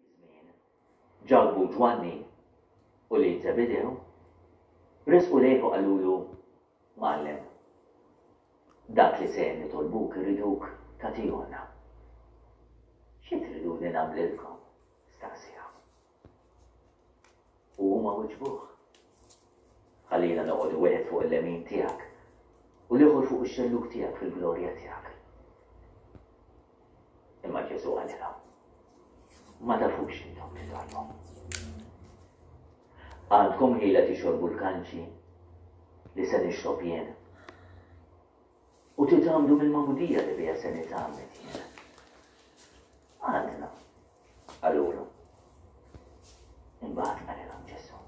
iż-żmien, ġawbu Ġwanni, ulied Żebidew, resqu lejh u qalulu, Mgħallem, dak li se nitolbuk irriduk tagħtihulna. Xi triduni nagħmlilkom? staqsiehom. U huma weġbuh, Ħallina noqogħdu wieħed fuq il-lemin tiegħek u l-ieħor fuq ix-xellug tiegħek fil-glorja tiegħek. Imma Ġesù qalilhom, Ma tafux x'intom titolbu. Għandkom ħila tixorbu l-kanċi li se nixrob jien u titgħamdu mill-magudija li biha se nitgħammed jien. Għandna qalulu. Imbagħad qalilhom Ġesù.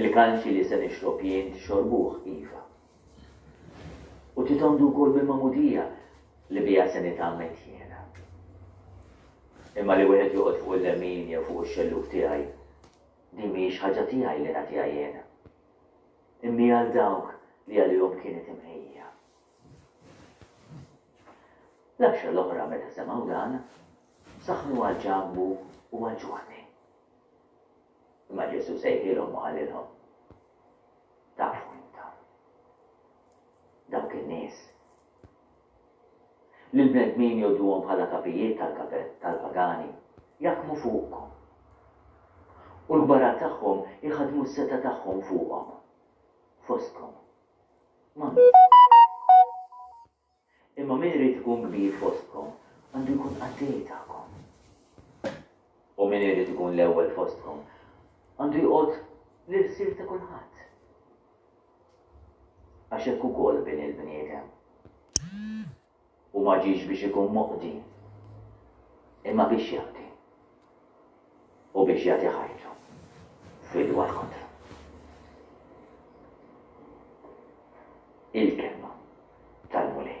Il-kalċi li se nixrob jien tixorbuh iva. U titomdu wkoll mill-magħmudija li biha se nitgħammed jiena. Imma li wieħed joqgħod fuq il-lemin jew fuq ix-xellug tiegħi, din mhijiex ħaġa tiegħi li nagħtiha jiena. Imma għal dawk li għalihom kienet imħejja. L-għaxra l-oħra meta semgħu dan, saħħnu għal Ġakbu u għal Ġwanni. Imma Ġesù sejħilhom u qalilhom, Tafu intom, dawk in-nies, li l-bnedmin jgħodduhom bħala kapijiet tal-kapell tal-pagani, jaħkmu fuqkom, u l-kbarat tagħhom iħaddmu s-setgħa tagħhom fuqhom fostkom Imma min irid ikun kbir fostkom, għandu jkun qaddej tagħkom. U min irid ikun l-ewwel fostkom, għandu joqgħod l-irsiel ta' kulħadd. Għax hekk ukoll bini l-bniedem. Hu ma ġiex biex ikun moqdi, imma biex jagħti, u biex jagħti ħajtu fidi għal kotru. Il-kelma tal-Mulej.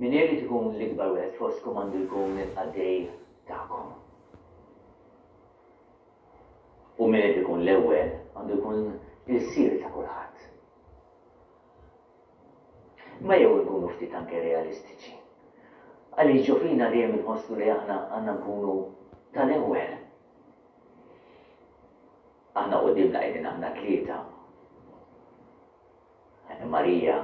Min irid ikun l-ikbar wieħed fostkom għandu jkun il-qaddej tagħkom. U min irid ikun l-ewwel għandu jkun il-sir ta' kulħadd. Imma jew inkunu ftit anke realistiċi. Għaliex ġo fina dejjem inħosslu li aħna għandna nkunu tal-ewwel? Aħna quddiemna qegħdin aħna tlieta. Marija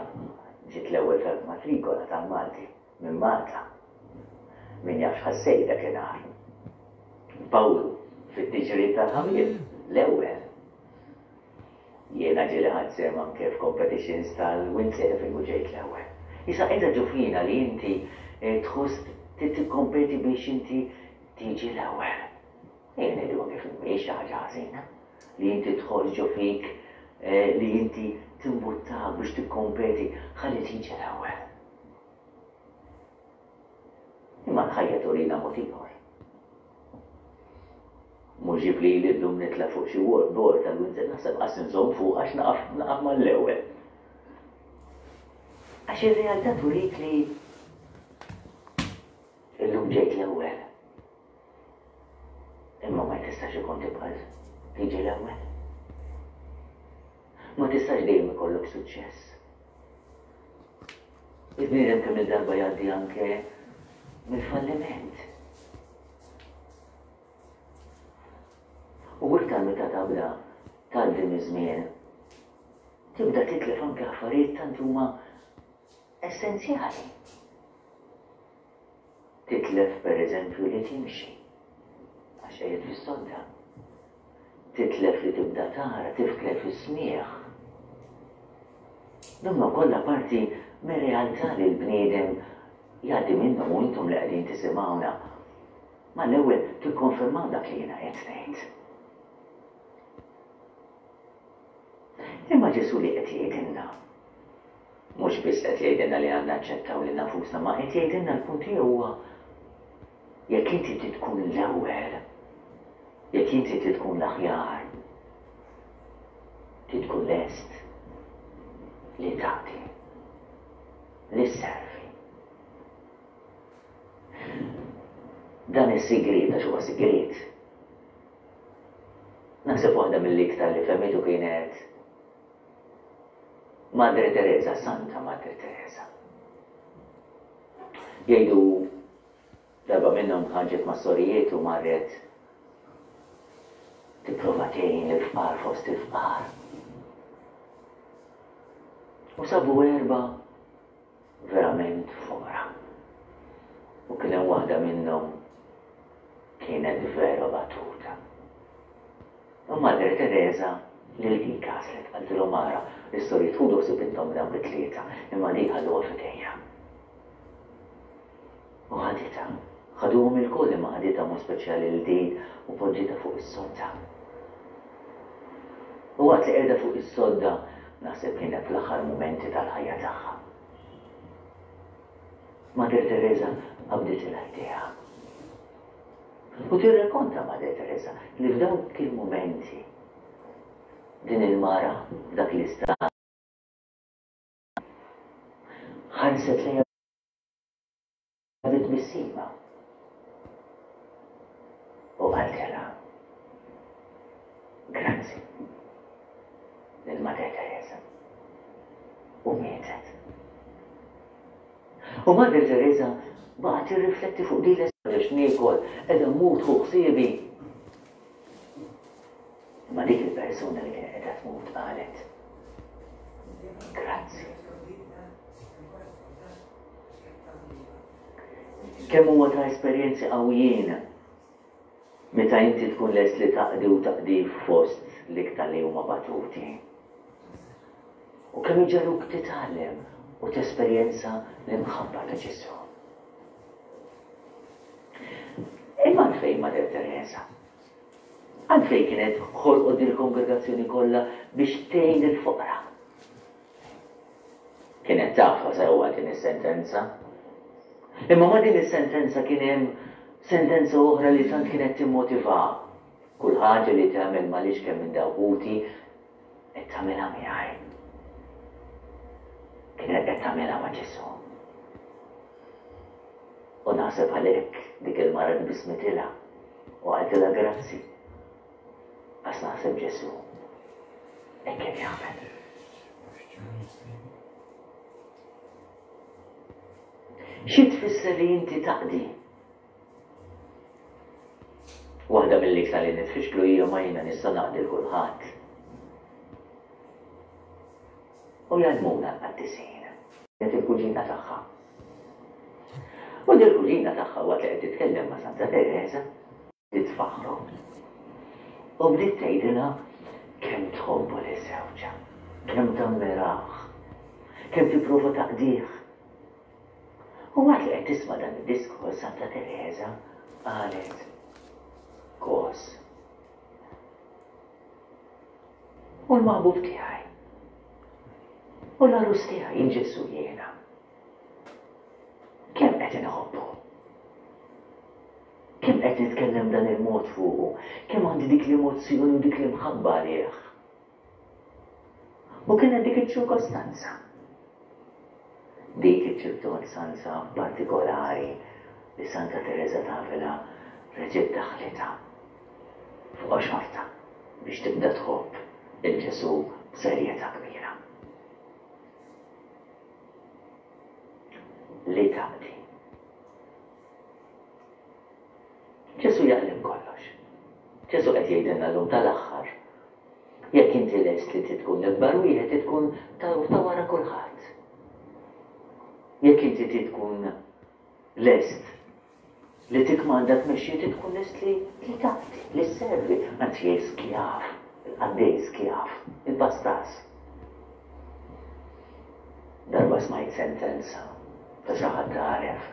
ġiet l-ewwel fil-matrikola tal-Malti. minn Malta. Min jaf x'ħa ssir dakinhar. Pawlu, fit-tiġrib tal-ħamrieħ, l-ewwel. Jiena ġieli ħadt sehem anke f'competitions tal-windsurfing u ġejt l-ewwel. Issa qed iġu fina li inti tħoss trid tikkompeti biex inti tiġi l-ewwel. Ejja ngħiduha kif hi, mhijiex xi ħaġa ħażina li inti tħoss ġo fik li inti timbuttahak biex tikkompeti ħalli tiġi l-ewwel. Imma l-ħajja turina mod ieħor. Mhux ġieb lili llum nitla' fuq xi bord tal-Windsor naħseb qas inżomm fuq għax naqaf mal-ewwel. Għax ir-realtà turik li llum ġejt l-ewwel. Imma ma tistax ikun tibqa' tiġi l-ewwel. ma tistax dejjem ikollok suċċess. Il-bniedem kemm-il darba jgħaddi anke mill-falliment. U iktar meta tabda tgħaddi miż-żmien, tibda titlef anke affarijiet tant huma essenzjali. Titlef pereżempju li timxi għax qiegħed fis-sodda. Titlef li tibda tara, tifkre fis-smigħ. Dawn huma kollha parti mir-realtà li l-bniedem jgħaddi minnhom u intom li qegħdin tisimgħuna mal-ewwel tikkonfermaw dak li jiena qed ngħid. Imma Ġesù li qed jgħidilna? Mhux biss qed jgħidilna li għandna naċċettaw lil nafusna, ma qed jgħidilna l-punt tiegħu huwa jekk inti trid tkun l-ewwel, jekk inti trid tkun l-aħjar, trid tkun lest li tagħti, li sservi. Dan is-sigriet, għax huwa sigriet, naħseb waħda mill-iktar li fehmitu kienet, Madre Teresa, Santa Madre Teresa. Jgħidu darba minnhom ħarġet mas-sorijiet u marret tipprova tgħin lill-fqar fost il-fqar. U sabu erbgħa verament foqra. U kien hemm waħda minnhom kienet vera battuta. U Madre Tereża lilin kaslet, qaltilhom ara, l-istorjiet ħudu ħsieb intom minn hawn it-tlieta, imma di ħalluha f'idejja. U ħaditha. Ħaduhom ilkoll imma ħaditha b'mod speċjali lil din u poġġietha fuq is-sodda. U waqt li qiegħda fuq is-sodda, naħseb kienet fl-aħħar mumenti tal-ħajja tagħha, Mater Teresa qabditilha jdejha. U tirrekonta Mater Teresa li f'dawk il-mumenti, din il-mara f'dak l-istat, ħarset lejha bit-tmissima. U qaltilha, grazzi lil Mater Teresa. U mietet. U Mater Teresa baqgħet tirrifletti fuq din l-espressjoni. X'niekol, qiegħda mmut ħu ħsiebi. Imma dik il-persuna li kienet qiegħda tmut qalet, Grazzi. Kemm huwa ta' esperjenzi qawwijin meta inti tkun lest li taqdi u taqdi fost l-iktar li huma batuti. U kemm iġaluk titgħallem u tesperjenza l-imħabba ta' Ġesu. Imma għalfejn Mater Tereża? Għalfejn kienet ħolqot din il-kongregazzjoni kollha biex tgħin lill-foqra? Kienet tafha sewwa din is-sentenza. Imma ma' din is-sentenza kien hemm sentenza oħra li tant kienet timmotivaha, Kull ħaġa li tagħmel m'għaliex kemm minn dawk ħuti, qed tagħmilha miegħi. Kienet qed tagħmilha ma' Ġesù. U naħseb għalhekk dik il-mara tbissmitilha u qaltilha grazzi. Għax naħseb Ġesù hekk kien jagħmel. Xi tfisser li inti taqdi Waħda mill-iktar li nitfixklu hija ma jiena nista' naqdi 'l kulħadd. U jgħallmuna l-qaddisin. Kienet il-kuġina tagħha. U dil-kuġina tagħha waqt li qed titkellem ma' Santa Tereża. Bdiet tfaħħru. U bdiet tgħidilha kemm tħobbu lil żewġha. Kemm tammirah. Kemm tipprova taqdih. U waqt li qed tisma' dan id-diskors Santa Tereża qalet, Kos. Hu l-maħbub tiegħi. Hu l-għarus tiegħi, hi Ġesù jiena. Kemm qed inħobbu. Kemm qed nitkellem b'dan il-mod fuqu. Kemm għandi dik l-emozzjoni u dik l-imħabba għalih. U kienet dik iċ-ċirkostanza, dik iċ-ċirtonstanza partikolari li Santa Tereża t'Avila reġgħet daħħlitha fuqha xorta biex tibda tħobb lil Ġesù b'serjetà kbira. Li taqdi. Ġesù jaqleb kollox. Ġesù qed jgħidilna llum tal-aħħar Jekk inti lest li trid tkun l-ikbar wieħed trid tkun ta' ta' wara kulħadd. Jekk inti trid tkun lest li tikkmanda tmexxi trid tkun lest li li tgħatti, li sservi, anzi jgħid skjav, il-qaddej skjav, il-bastas. Darba smajt sentenza ta' xi ħadd għaref.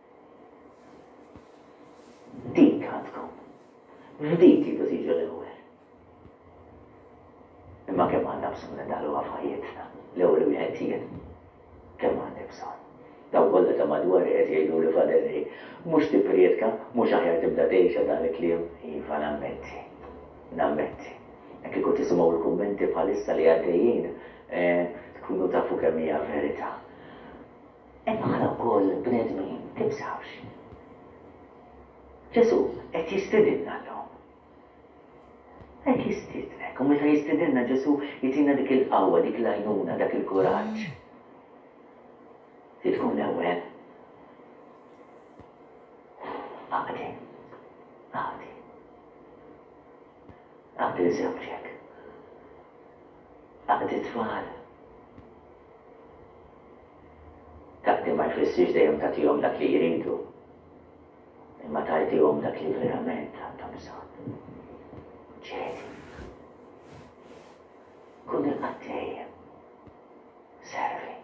Dik għadkom. F'dik tridu tiġu l-ewwel. Imma kemm għandna bżonn indaħluha f'ħajjitna, l-ewwel wieħed jien. Kemm għandi bżonn. Dawn kollha ta' madwari qed jgħiduli Faderli, mhux tipprietka, mhux aħjar tibda tgħixha dan il-kliem? Iva, nammetti. Nammetti. Jekk kieku tisimgħu l-kummenti bħalissa li għaddejjin, tkunu tafu kemm hija verità. Hemm aħna wkoll bnedmin, tibżgħux. Ġesù qed jistidinna llum. Qed jistiednek, u meta jistidinna Ġesù jtina dik il-qawwa, dik l-għajnuna, dak il-kuraġġ li tkun l-ewwel. Aqdi, aqdi. Aqdi 'l żewġek. Aqdi t-tfal. Taqdi ma jfissirx dejjem tagħtihom dak li jridu, imma tgħidihom dak li verament għandhom bżonn. Ċedi. Kun il-qattejjem. Servi.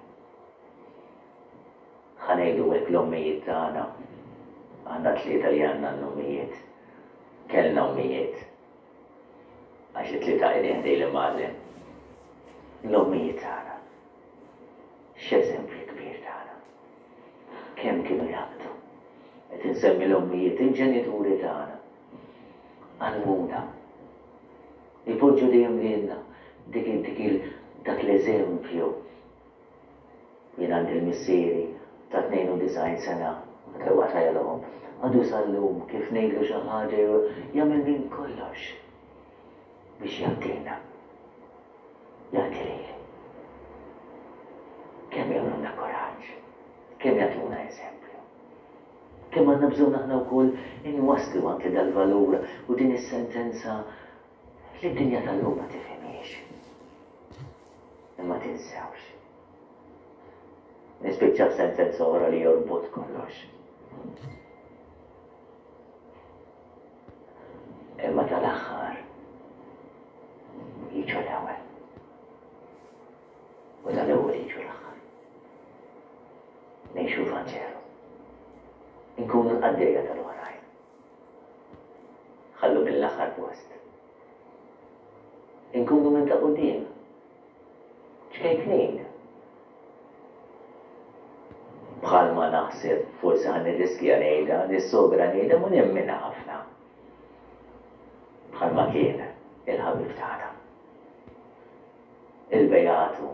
Ħa ngħidu hekk l-ommijiet tagħna, aħna t-tlieta li għandna l-ommijiet, kellna ommijiet. Għax it-tlieta qegħdin ħdej l-Imgħallem, l-ommijiet tagħna. X'eżempji kbir tagħna! Kemm kienu jaqbdu! Qed insemmi l-ommijiet, il-ġenituri tagħna. Għallmuna. Jpoġġu dejjem lilna dik dak l-eżempju Jien għandi l-missieri ta' 92 sena u dewqa tgħajjrhom. Għadu sal-lum kif ngħidlu xi ħaġa jew jagħmel minn kollox biex jgħaddilna. Jgħaddi lili. Kemm jagħmlulna kuraġġ. Kemm jagħtuna eżempju. Kemm għandna bżonn aħna wkoll inwasslu anke dal-valur u din is-sentenza Id-dinja tal-lum ma tifhimhiex. Imma tinsewx. Nispiċċa b'sentenza oħra li jorbot kollox. Imma tal-aħħar jiġu l-ewwel. U tal-ewwel jiġu l-aħħar. Ngħixu l-Vanġelu. Inkunu l-qaddejja tal-oħrajn. Ħallu mill-aħħar post. Inkunu minn ta' quddiem. Ċkejknin! Bħalma naħseb, forsi ħa nirriskja ngħidha, li s-sogra ngħidha ma nemminha ħafna. Bħalma kien il-ħabib tagħna. Il-Beatu.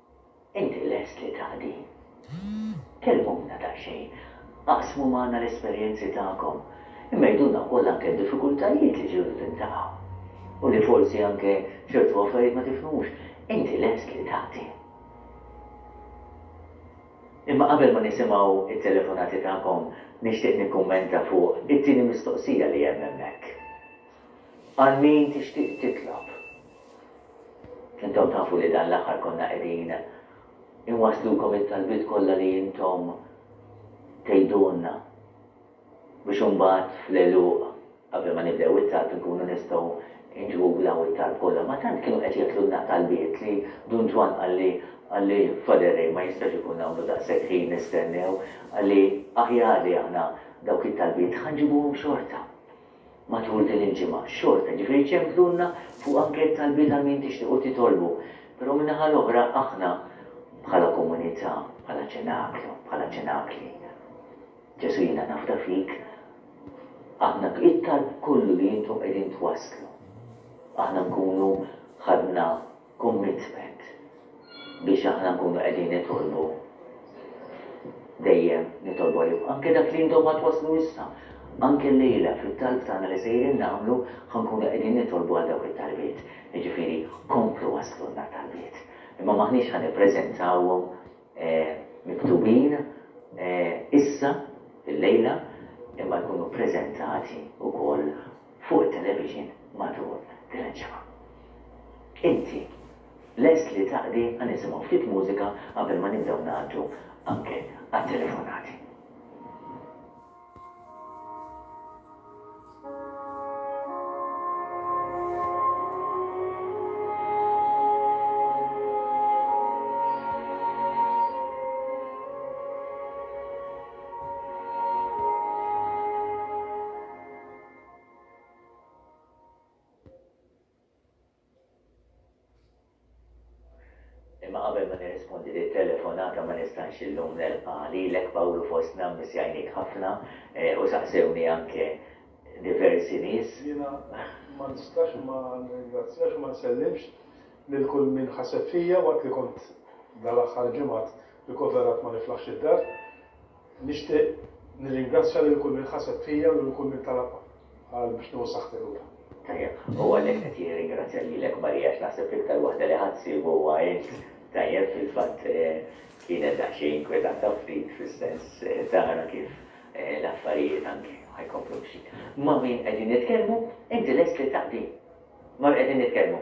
Inti lest li taqdi? Kellmuna daqsxejn, aqsmu magħna l-esperjenzi tagħkom, imma għidulna wkoll anke d-diffikultajiet li tridu tintaqgħu u li forsi anke ċertu affarijiet ma tifhmux. Inti lest li taqdi? Imma qabel ma nisimgħu t-telefonati tagħkom nixtieq nikkummenta fuq it-tieni mistoqsija li hemm hemmhekk. Għal min tixtieq titlob. Intom tafu li dan l-aħħar konna qegħdin inwasslulkom it-talbiet kollha li intom tgħidulna biex imbagħad fl-għeluq qabel ma nibdew it-talb inkunu nistgħu nġibu lura hawn it-talb kollha. Ma tant kienu qed jaslulna talbiet li Dun Ġwann qalli qalli Father Ray ma jistax ikun nagħmlu daqshekk ħin nistennew, qalli aħjar li aħna dawk it-talbiet ħa nġibuhom xorta. matul din il-ġimgħa xorta, jiġifieri ċemplulna fuq anke t-talbiet għal min tixtiequ titolbu, però min-naħa l-oħra aħna bħala komunità, bħala ċenaklu, bħala ċenakli, Ġesù jiena nafda fik, aħna it-talb kollu li intom qegħdin twasslu, aħna nkunu ħadna, commitment biex aħna nkunu qegħdin nitolbu dejjem nitolbu għalikom. Anke dak li intom ħadd wasslu issa, anke llejla fit-talb tagħna li sejrin nagħmlu ħa nkunu qegħdin nitolbu għal dawk it-talbiet. Jiġifieri komplu wasslulna t-talbiet. Imma m'aħniex ħa nippreżentawhom miktubin issa, illejla, imma jkunu ppreżentati wkoll fuq it-television matul din il-ġimgħa. Inti lest li taqdi għal nisimgħu ftit mużika qabel ma nibdew ngħaddu anke għat-telefonati? Imma qabel ma nirrispondi lit-telefonata ma nistax illum nelqa' lilek Pawlu fostna, mmissjajnik ħafna u saqsewni anke diversi nies. Jiena ma nistax ma nirringrazzjax u ma nsellimx lil kull min ħaseb fija waqt li kont dal-aħħar ġimgħat rikoverat ma niflaħx id-dar. Nixtieq nirringrazzja lil kull min ħaseb fija u lil kull min talab għal biex nieħu saħħti lura. Tajjeb. U għalhekk qed jirringrazzja lilek Maria għax naħseb l-iktar waħda li ħadt sieb huwa int. Tajjeb, fil-fatt kienet daqsxejn inkwetata ftit fis-sens tara kif l-affarijiet anke ħa jkomplu mexjin. Ma' min qegħdin nitkellmu? Inti lest li taqdi ma' min qegħdin nitkellmu?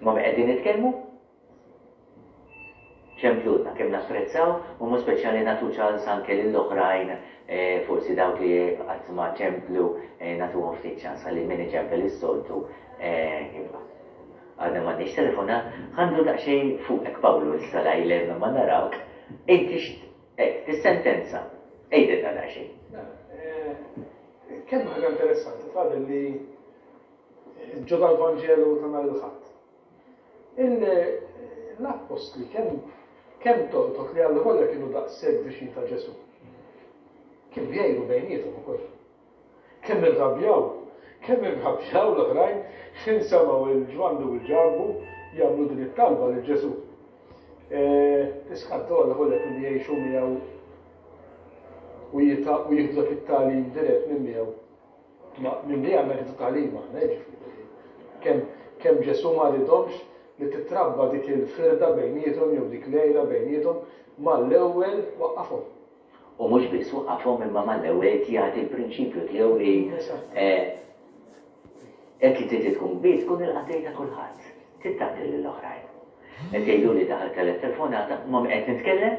Mhom qegħdin jitkellmu? Kemm tlulna, kemm napprezzaw, u mod speċjali nagħtu ċans anke lil oħrajn, forsi dawk li qatt ma ċemplu nagħtuhom ftit ċans ħalli min iċempel is-soltu jibqa'. Għadna m'għandniex telefonat. Ħa nidhru daqsxejn fuqek Pawlu issa lajlen ma narawk. Inti x' għedt? Is-sentenza. Għidilna daqsxejn. Mela, kemm waħda interessanti tfadal li Ġo tal-Vanġelu ta' nhar il-Ħadd, l-appostli kemm kemm tolqtot li allavolja kienu daqshekk viċin ta' Ġesù, kienu jgħiru bejniethom ukoll. Kemm irrabjaw, kemm irrabjaw l-oħrajn x'ħin semgħu lil Ġwanni u lil Ġakbu jagħmlu din it-talba lil Ġesù. Tiskaddaw allavolja kienu jgħixu miegħu u jieħdu dak it-tagħlim dirett minn miegħu. Ma minn li għandna nieħdu tagħlim aħna, jiġifieri kemm kemm Ġesù ma ridhomx li titrabba dik il-firda bejniethom jew dik l-għira bejniethom, mal-ewwel waqqafhom. U mhux biss waqqafhom imma mal-ewwel qed jagħti l-prinċipju tiegħu li hekk li trid li tkun kbir tkun il-qaddej ta' kulħadd. Trid taqdi lill-oħrajn. Qed jgħiduli daħal telettelefonata, mom qed nitkellem?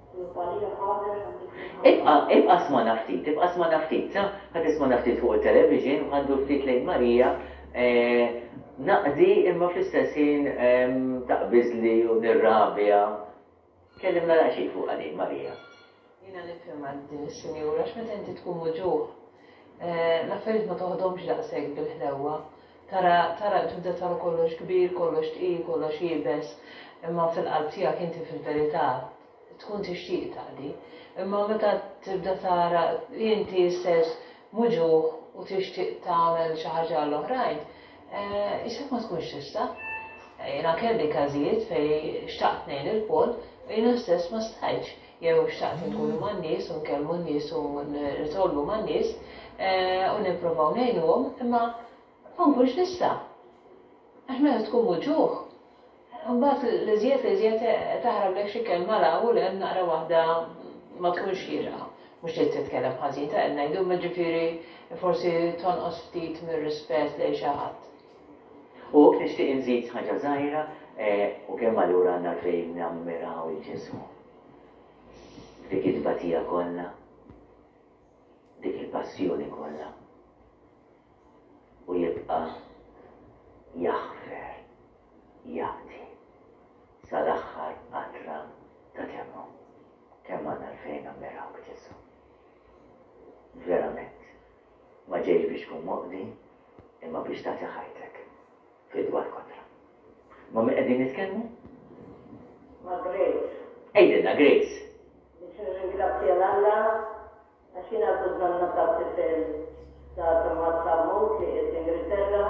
Ibqa', ibqa' smana ftit, ibqa' smana ftit, sa, ħa tismana ftit fuq it-television u ħa ndur ftit lejn Marija, naqdi imma fl-istess ħin taqbiżli u nirrabja. Kellimna daqsxejn fuqha din, Marija. Jiena nifhimha din is-sinjura għax meta inti tkun muġugħ, l-affarijiet ma toħodhomx daqshekk bil-ħlewwa. Tara, tara, tibda tara kollox kbir, kollox tqil, kollox iebes, imma fil-qalb tiegħek inti fil-verità tkun tixtieq taqdi. Imma meta tibda tara li inti stess muġugħ u tixtieq tagħmel xi ħaġa għall-oħrajn, isek ma tkunx tista'. Jiena kelli każijiet fejn xtaqt ngħin lil Paul u jiena stess ma stajtx. jew xtaqt inkunu man-nies u nkellmu n-nies u nitolbu man-nies u nipprovaw ngħinuhom, imma ma nkunx nista'. Għax meta tkun muġugħ, imbagħad l-iżjed l-iżjed taħrablek xi kelma 'l hawn u 'l hemm naqra waħda ma tkunx xierqa. Mhux li titkellem ħażin ta' qed ngħidu, imma ġifieri forsi tonqos ftit mir-rispett lejn xi ħadd. U hawn nixtieq inżid ħaġa żgħira, u kemm allura għandna għalfejn nammiraw lil Ġesù f'dik it-tbatija kollha, f'dik il-passjoni kollha, u jibqa' jaħfer, jagħti, sal-aħħar qatra ta' demmu. Kemm għandna għalfejn nammirawk Ġesù! Verament, Ma ġejtx biex tkun moqdi, imma biex tagħti ħajtek fidwa l-kontra. Ma' min qegħdin nitkellmu? Ma' Grace. Għidilna, Grace. Biex nirringrazzja 'l Alla għax jien għad bżonna ta' tifel ta' Tomas Sammut li qiegħed l-Ingilterra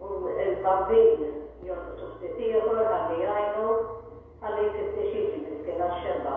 u l-bambin jonqsu ftit ieħor ħalli jgħinu, ħalli jfittex jiġi miskin għax-xebgħa.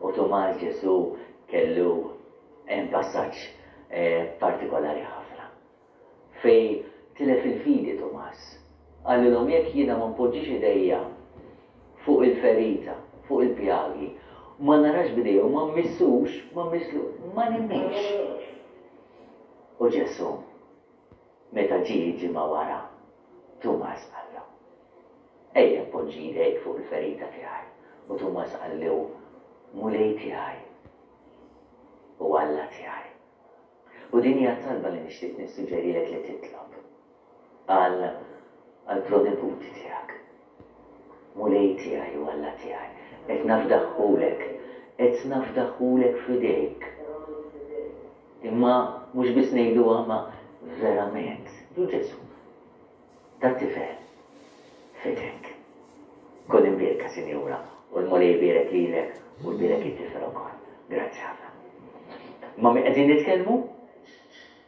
U Tumas Ġesù kellu passaġġ partikolari ħafna. Fejn tilef il-fidi Tumas, qalilhom jekk jiena ma npoġġix idejja fuq il-ferita, fuq il-pjagi, u ma narax b'idejja u ma mmissux, ma mmisslux, ma nemminx. U Ġesù Meta ġie ġimgħa wara, Tumas qallu, Ejja poġġi jdejk fuq il-ferita tiegħi. U Tumas qallu, Mulej tiegħi u Alla tiegħi! U din hija t-talba li nixtieq nissuġġerilek li titlob għal għall-proniputi tiegħek. Mulej tiegħi u Alla tiegħi, qed nafdaħħulek, qed nafdaħħulek f'idejk. Imma mhux biss ngħiduha ma verament, ġu Ġesù, tat-tifel f'idejk. Kun imbierka Sinjura u l-Mulej ibierek lilek u jbierek it-tifel ukoll. Grazzi ħafna. Ma' min qegħdin nitkellmu?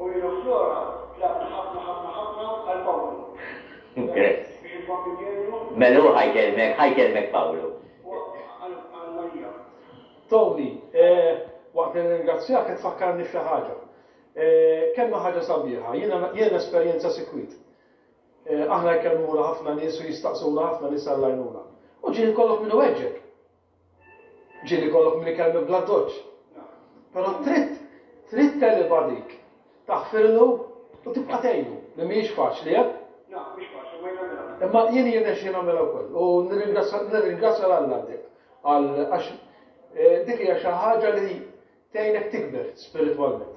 U lilu Flora tlablu ħafna ħafna ħafna għal Pawlu. Biex ikompli jgħinu. Mela hu ħa jkellmek, ħa jkellmek Pawlu. U għal Marija. Tony, waqt li nirringrazzjak qed tfakkarni f'xi ħaġa. Kemm hi ħaġa sabiħa. Jiena nesperjenza sikwit. Aħna jkellmuna ħafna nies u jistaqsuna ħafna nies għall-għajnuna. U ġieli jkollok min iweġġgħek. Ġieli jkollok min ikellmek bla ddoċċ. Però trid, trid telibha dik. Taħfirlu u tibqa' tgħinu, li mhijiex faċli, eh? Naf, mhix faċli, imma jien nagħmilha. Imma jien jirnexxini nagħmilha wkoll. U nirringrazzja, nirringrazzja 'l Alla għal, għal, għax dik hija xi ħaġa li tgħinek tikber spiritwalment.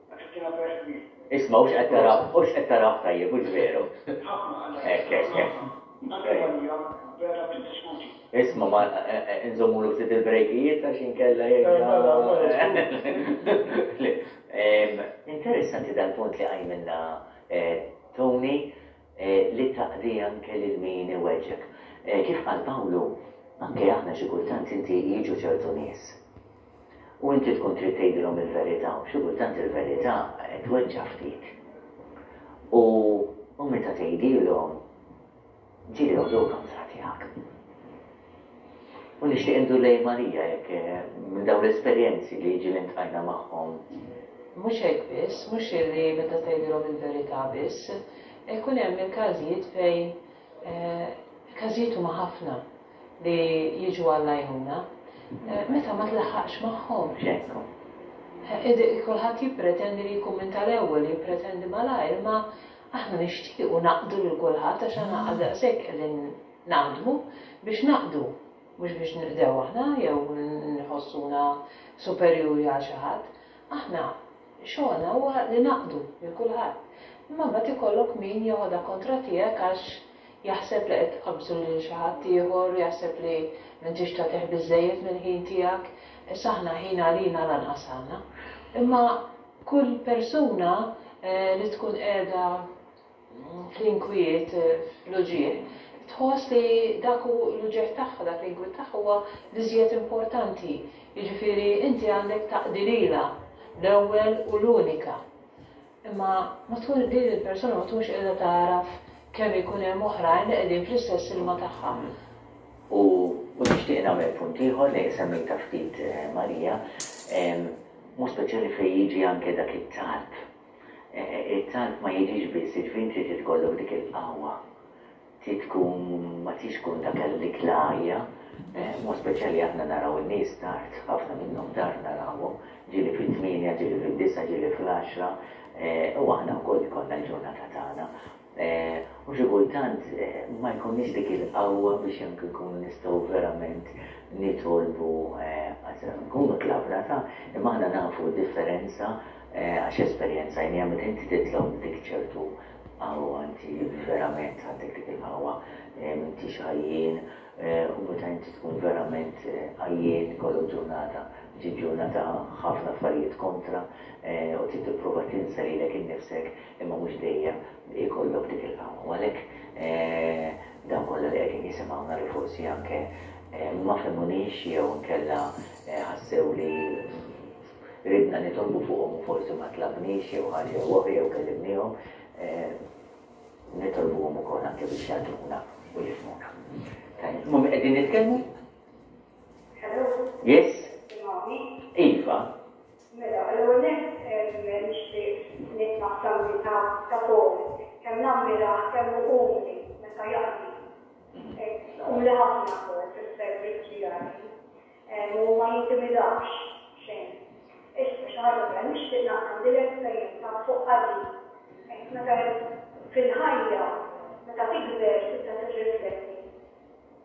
Isma' hux qed tara hux qed taraw tajjeb hux veru? Hekk hekk hekk. Isma' ma inżommulu ftit il-brejkijiet għax inkella jekk Interessanti dal-punt li qajmilna Tony li taqdi anke lil min iweġġgħek. Kif qal Pawlu, anke aħna xi kultant inti jiġu ċertu nies. U inti tkun trid tgħidilhom il-verità, u xi kultant il-verità tweġġa' ftit. U u meta tgħidilhom, ġieli ħdu l-kamra tiegħek. U nixtieq indur lejn Marija jekk minn dawn l-esperjenzi li ġieli ltqajna magħhom. Mhux hekk biss, mhux li meta tgħidilhom il-verità biss, ikun hemm il-każijiet fejn, il-każijiet huma ħafna. li jiġu għall-għajnuna, meta ma tlaħħaqx magħhom. Ġennu. Kulħadd jippretendi li jkun minn tal-ewwel, jippretendi malajr, imma aħna nixtiequ naqdu lil kulħadd għax aħna għal daqshekk qegħdin naħdmu biex naqdu, mhux biex nqdew aħna jew nħossuna superjuri għal xi ħadd. Aħna Xogħolna huwa li naqdu lil kulħadd, imma mbagħad ikollok min jeħodha kontra tiegħek għax jaħseb li qed tqabbżu lil xi ħadd ieħor, jaħseb li m'intix tagħtih biżżejjed mill-ħin tiegħek. Issa aħna ħin għalina lanqas għandna. Imma kull persuna li tkun qiegħda fl-inkwiet, fl-uġigħ, tħoss li dak hu l-uġigħ tagħha, dak l-inkwiet tagħha huwa l-iżjed importanti, jiġifieri inti għandek taqdi lilha l-ewwel u l-unika. Imma matul din il-persuna ma tkunx qiegħda tagħraf kemm ikun hemm oħrajn li qegħdin fl-istess ilma tagħha. U nixtieq nagħmel punt ieħor li semmejtha ftit Marija, mod speċjali fejn jiġi anke dak it-talb, It-talb ma jiġix biss, jiġifieri inti trid ikollok dik il-qawwa. Trid tkun, ma tridx tkun dak l-ikla għajja, b'mod speċjali aħna naraw in-nies tard, ħafna minnhom tard narawhom, ġieli fit-tmienja, ġieli fid-disgħa, ġieli fl-għaxra, u aħna wkoll ikollna l-ġurnata tagħna. u xi kultant ma jkollniex dik il-qawwa biex anke nkunu nistgħu verament nitolbu għażla. Nkunu tlabna ta', imma aħna nafu d-differenza għax esperjenzajniha meta inti titlob dik ċertu qawwa, inti verament għandek dik il-qawwa, m'intix għajjien u meta inti tkun verament għajjien, ikollok ġurnata, ġġib ġurnata ħafna affarijiet kontra u trid tipprova tinsa lilek innifsek Imma mhux dejjem ikollok dik il-qawwa u għalhekk dawn kollha li qegħdin jisimgħu nhar u forsi anke ma fehmunix jew inkella ħassew li ridna nitolbu fuqhom u forsi ma tlabniex jew ħaġa jew oħra jew kellimniehom, nitolbuhom ukoll anke biex jgħallmuna u jifhmuna. Tajjeb, imma min qegħdin nitkellmu? Hello? Yes? Iva. Mela, l-ewwel nett nixtieq ngħid ma' Sammy ta' ta' Paul kemm nammirah kemm hu umli meta jaqdi. Umli ħafna Paul fis-servizz li jagħti. U ma jintimidahx xejn. Issa xi ħaġa oħra nixtieq naqsam din l-esperjenza fuq qadi. Meta fil-ħajja meta tikber tibda tirrifletti.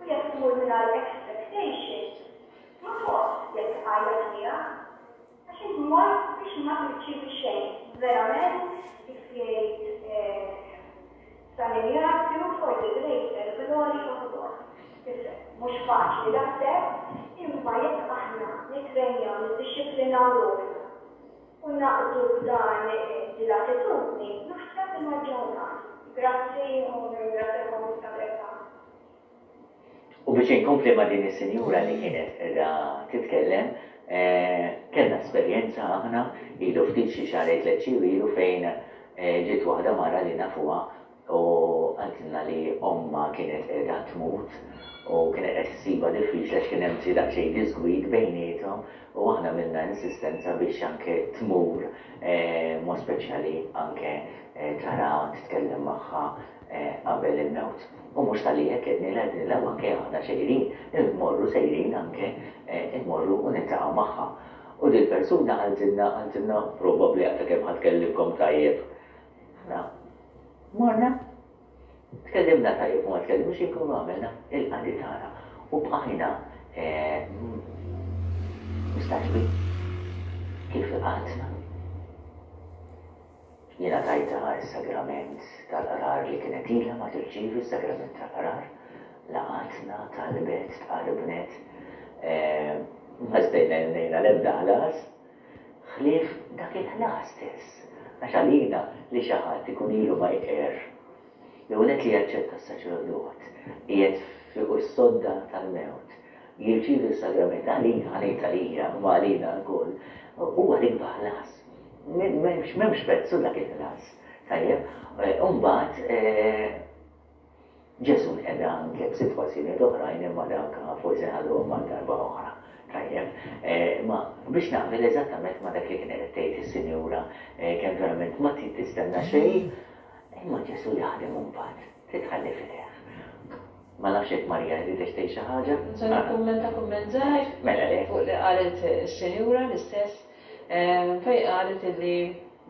U jekk tmur mingħajr expectation, ma tħoss jekk iqajjat miegħek, għax int mort biex ma tirċievi xejn. Verament, kif jgħid San Injazju, for the greater glory of God. Tifhem, mhux faċli daqshekk, imma jekk aħna nitrenjaw, niddixxiplinaw ruħna, U naqdu b'dan din l-attitudni naħseb li naġġornat. Grazzi u nirringrazzjakom bis-sabiħ tagħkom. U biex inkompli ma' din is-sinjura li kienet qiegħda titkellem, kellna esperjenza aħna ilu ftit xi xahrejn tliet xhur ilu fejn ġiet waħda mara li nafuha u qaltilna li ommha kienet qiegħda tmut u kienet qed issibha diffiċli għax kien hemm xi daqsxejn diżgwid bejniethom u aħna għamilna insistenza biex anke tmur mod speċjali anke taraha u titkellem magħha qabel il-mewt. U mhux talli hekk għednilha għednilha u anke aħna sejrin immorru sejrin anke immorru u niltaqgħu magħha. U dil-persuna qaltilna qaltilna probabbli għadha kemm ħa tkellimkom tajjeb. Aħna morna, tkellimna tajjeb u ma tkellimniex inkunu għamilna il-qadi tagħna u bqajna mistagħġbin kif qatna. Jiena tajtha s-sagrament tal-qrar li kienet ilha ma tirċievi, s-sagrament tal-qrar, laqatna, talbet, tqarbnet, ma żdejna għajnejna l-ebda ħlas. ħlief dak il-ħlas stess, għax għalina li xi ħadd ikun ilu ma jqerr, jew nett li jaċċetta s-saċerdot qiegħed fuq is-sodda tal-mewt, jirċievi s-sagrament, għalina, għalejk għalija, imma għalina lkoll, huwa l-ikbar ħlas. M'hemmx prezz u dak il-ħlas. Tajjeb? U mbagħad, Ġesù nqeda anke f'sitwazzjonijiet oħrajn imma dawk forsi nħalluhom għal darba oħra. Tajjeb. Imma biex naqbel eżattament ma' dak li kienet qed tgħid is-sinjura kienet verament ma trid tistenna xejn imma Ġesù jaħdem u mbagħad titħalli f'idejh. Ma nafx jekk Marija riditx tgħid xi ħaġa. Se nikkummenta kumment żgħir fuq li qalet is-sinjura l-istess fejn qalet illi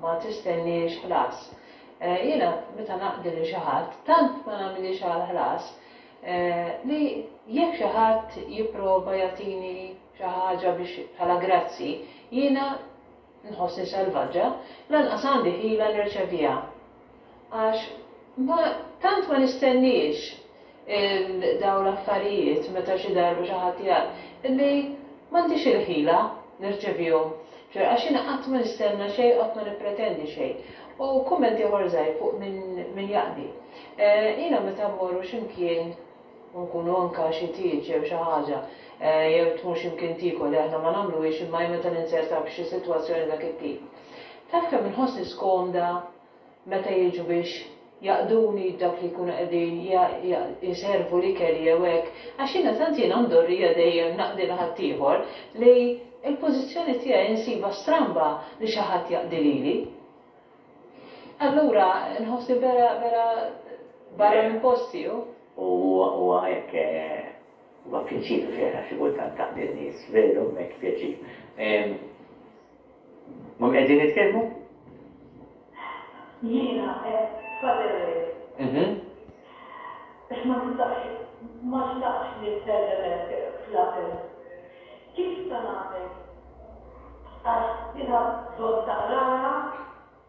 ma tistenniex ħlas. Jiena meta naqdi lil xi ħadd, tant ma nagħmilhiex għall-ħlas li jekk xi ħadd jipprova jagħtini xi ħaġa biex bħala grazzji, jiena nħossni salvaġġa, lanqas għandi ħila nirċeviha. Għax ma tant ma nistennihiex. 'il dawn l-affarijiet meta xi darba xi ħadd jgħid illi m'għandix il-ħila nirċevihom. Ġifieri għax jiena qatt ma nistenna xejn, qatt ma nippretendi xejn. U kumment ieħor żgħir fuq min min jaqdi. Jiena meta mmorru xi mkien u nkunu anka xi tieġ jew xi ħaġa, jew tmur xi mkien tiekol li aħna ma nagħmluhiex imma jien meta ninzerta f'xi sitwazzjoni ta' dak it-tip, taf kemm inħossni skomda? meta jiġu biex jaqduni dak li jkunu qegħdin jservu l-ikel jew hekk, għax jiena tant jiena mdorrija dejjem naqdi lil ħaddieħor li l-pożizzjoni tiegħi nsibha stramba li xi ħadd jaqdi lili. Allura nħossni vera, vera barra minn posti u. U huwa hekk, huwa pjaċir vera xi kultant taqdi n-nies, veru, hekk pjaċir. Mhux qegħdin jitkellmu? Jiena qed tfadellek. Mhm. Għax ma nistax, ma xtaqtx nitkellemek fl-aħħar. Kif nista' nagħmel? Għax jiena bżonn taqraha.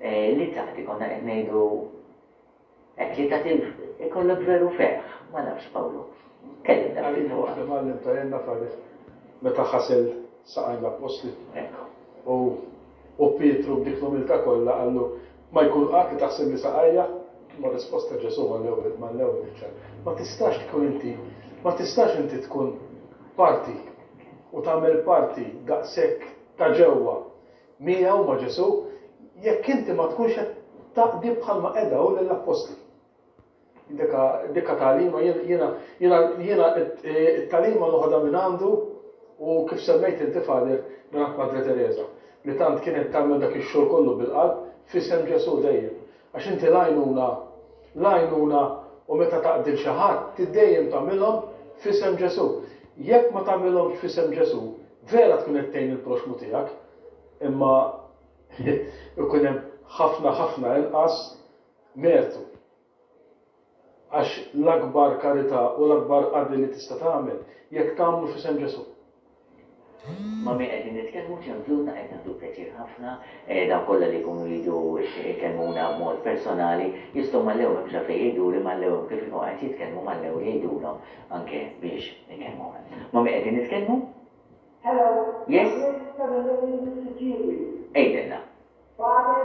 Li tagħti, konna qed ngħidu hekk, li tagħti ikollok veru ferħ. Ma nafx, Pawlu, tkellimna ftit fuqha. Għalina mhux li mgħallem ta' Jenna fariħ meta ħasel saqajn l-appostli? Hekk. U, u Pietru b'dik l-umiltà kollha qallu, Ma jkun qatt li taħsilni saqajja? Imma r-risposta ta' Ġesù mal-ewwel, mal-ewwel iċ-ċar, Ma tistax tkun inti, ma tistax inti tkun parti u tagħmel parti daqshekk ta' ġewwa, Miegħu, ma' Ġesù, jekk inti ma tkunx qed taqdi bħalma qeda hu lill-appostli. Dika, dika tagħlima, jiena, jiena, jiena, jiena t-tagħlima noħodha minn għandu u kif semmejt inti, Father, mingħand Madre Tereża, li tant kienet tagħmel dak ix-xogħol kollu bil-qalb f'isem Ġesù dejjem. Għax inti l-għajnuna, l-għajnuna u meta taqdi 'l xi ħadd, int dejjem tagħmilhom f'isem Ġesù. Jekk ma tagħmilhomx f'isem Ġesù, vera tkun qed tgħin il-proxxmu tiegħek, imma ikun hemm ħafna ħafna inqas mertu. Għax l-akbar karità u l-akbar qadi li tista' tagħmel, jekk tagħmlu f'isem Ġesù. Ma' min qegħdin nitkellmu, Ġemplunna, qed nieħdu pjaċir ħafna. Dawk kollha li jkunu jridu jkellmuna b'mod personali, jistgħu mallewhom hemm mhux għalfejn jgħiduli, mallewhom kif ikunu qed jitkellmu mallew jgħidulhom anke biex ikellmuhom. Ma' min qegħdin nitkellmu? Hello. Yes. Għamilt lista mill-għeluq li tissiġġieli. Għidilna. Father.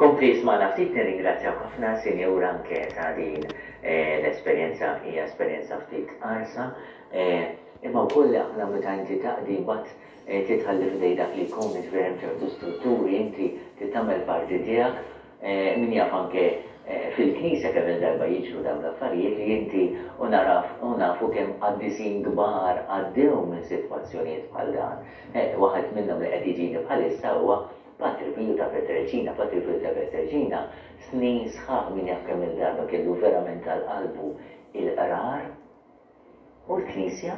Kompli ismagħna ftit nirringrazzjawk ħafna Sinjur anke ta' din l-esperjenza hija esperjenza ftit qarsa imma wkoll li aħna meta inti taqdi mbagħad titħalli f'idej dak li jkun jiġifieri hemm ċertu strutturi inti trid tagħmel parti tiegħek min jaf anke fil-Knisja kemm il darba jiġru dawn l-affarijiet li inti u naraf u nafu kemm qaddisin kbar għaddew minn sitwazzjonijiet bħal dan waħed minnhom li qed jiġini bħalissa huwa Patri Piju ta' Petrelcina, Patri Piju ta' Petrelcina, snin sħaħ min jaf kemm-il darba kellu verament għal qalbu il-Qrar, u l-Knisja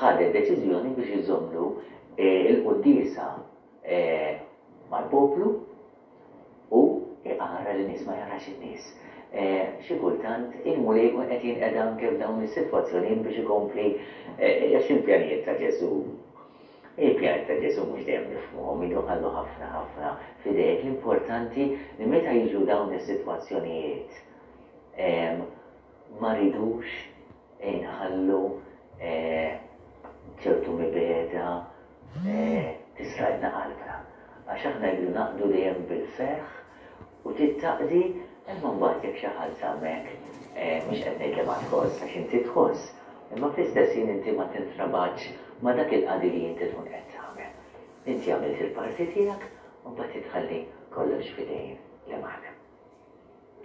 ħadet deċiżjoni biex iżommlu l-quddiesa mal-poplu u iqarra lin-nies, ma jqarrax in-nies. Xi kultant il-Mulej ikun qed jinqeda anke f'dawn is-sitwazzjonijiet biex ikompli għax il-pjanijiet ta' Ġesù. Il-pjaniet ta' Ġesù mhux dejjem nifhmuhom, idu nħallu ħafna, ħafna f'idejk. L-importanti li meta jiġu dawn is-sitwazzjonijiet ma rridux inħallu ċertu mibegħda tisraqilna qalbna. Għax aħna rridu naqdu dejjem bil-ferħ u trid taqdi imma mbagħad jekk xi ħadd żammek, mhux qed ngħid li ma tħoss għax inti tħoss, imma fl-istess ħin inti ma tintrabatx ma' dak il-qadi li inti tkun qed tagħmel. Inti għamilt il-parti tiegħek u mbagħad trid tħalli kollox f'idejn l-Imgħallem.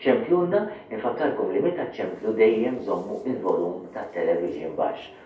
Ċemplunna, infakkarkom li meta ċċemplu dejjem żommu l-volum tat-television baxx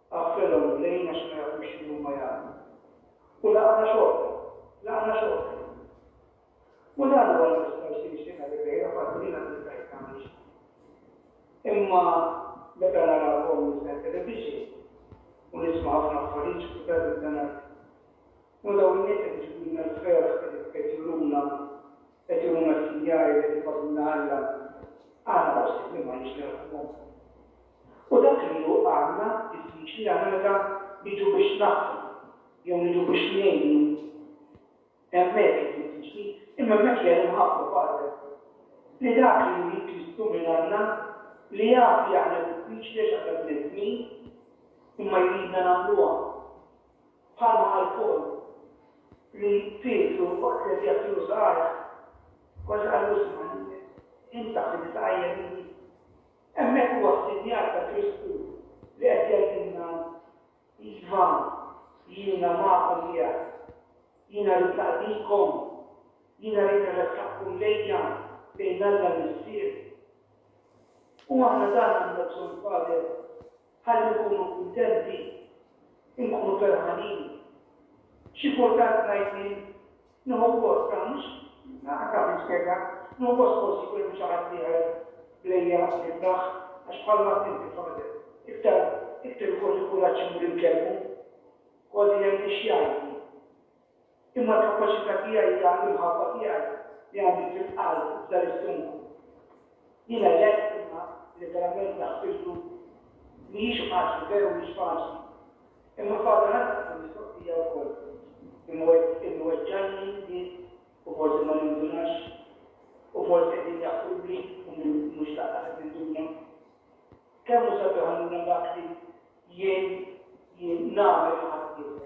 Qaffilhom il-lejn għax ma jafux x'inhuma jagħmlu. U laqagħna xorta. Laqagħna xorta, jgħidu. U dan huwa l-messaġġ li nixtieq nagħti lejn il-fatt li jiena trittajt nagħmel xi ħaġa. Imma meta nara lkoll nisa television u nisma' ħafna affarijiet xorta tibda ngħajjat. Imma dawn in-nies qed isqululna sbieħ qed juruna qed juruna s-sinjali li qed ibagħtulna Alla. Għandna postijiet li m'għandniex nilħquhom. U dak li hu għandna diffiċli għandna meta niġu biex naħdmu jew niġu biex ngħinu. Hemmhekk hu diffiċli. Imma hemmhekk hija l-imħabba, Pater. Li dak li juri Kristu minn għandna, li jaf li aħna diffiċli għax aħna bnedmin, imma jridna nagħmluha. Bħalma qal Paul, li Pietru waqt li qed jagħtilu sgħajja, kważi qallu isma' lilek, int taħseb li tqajjem lili? Hemmhekk huwa s-sinjal ta' Kristu li qed jgħidilna, Iva, jiena magħkom qiegħed. Jiena rrid naqdikom. Jiena rrid nirressaqkom lejja, lejn Alla l-Missier. U aħna dan għandna bżonn Pader Ħalli nkunu kuntenti, inkunu ferħanin. Xi kultant ngħid li nieħu gost, ah, mhux, ah, taf nispjega, nieħu gost forsi jkun hemm xi ħadd ieħor b'lejja nifraħ, għax bħal m'għadt inti Father, iktar, iktar ikolli kuraġġ immur inkellmu, kważi jgħidli x'jgħidli. Imma l-kapaċità tiegħi hija l-imħabba tiegħi li għandi fil-qalb iżda li stunku. Jiena elett imma li verament daħ fil-lu mhijiex faċli, veru mhix faċli. Imma f'għada ħażna tkun mistoqsija wkoll, Imweġġgħini nies u forsi ma nindunax? U forsi qegħdin jaħfruli u mhux laqqas qed ninduna? Kemm hu sabiħ allura dak li jien, jien, nagħmel li ħadd ieħor.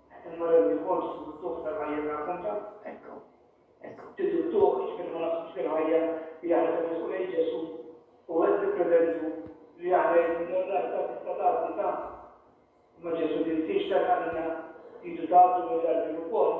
Qed inmorru diskors fuq it-tuħ tal-ħajja tal-ħuta. Ekku. Ekku. Tidu t-tuħ, jiġifieri ma naħsbux li l-ħajja hija ħaġa li nisqu lejn Ġesù u hekk nippretendu li aħna jekk immorru l-arka tista' tgħaddi ta'. Imma Ġesù din tgħinx telqgħa lilna. Tidu tgħaddu mill-argilu wkoll.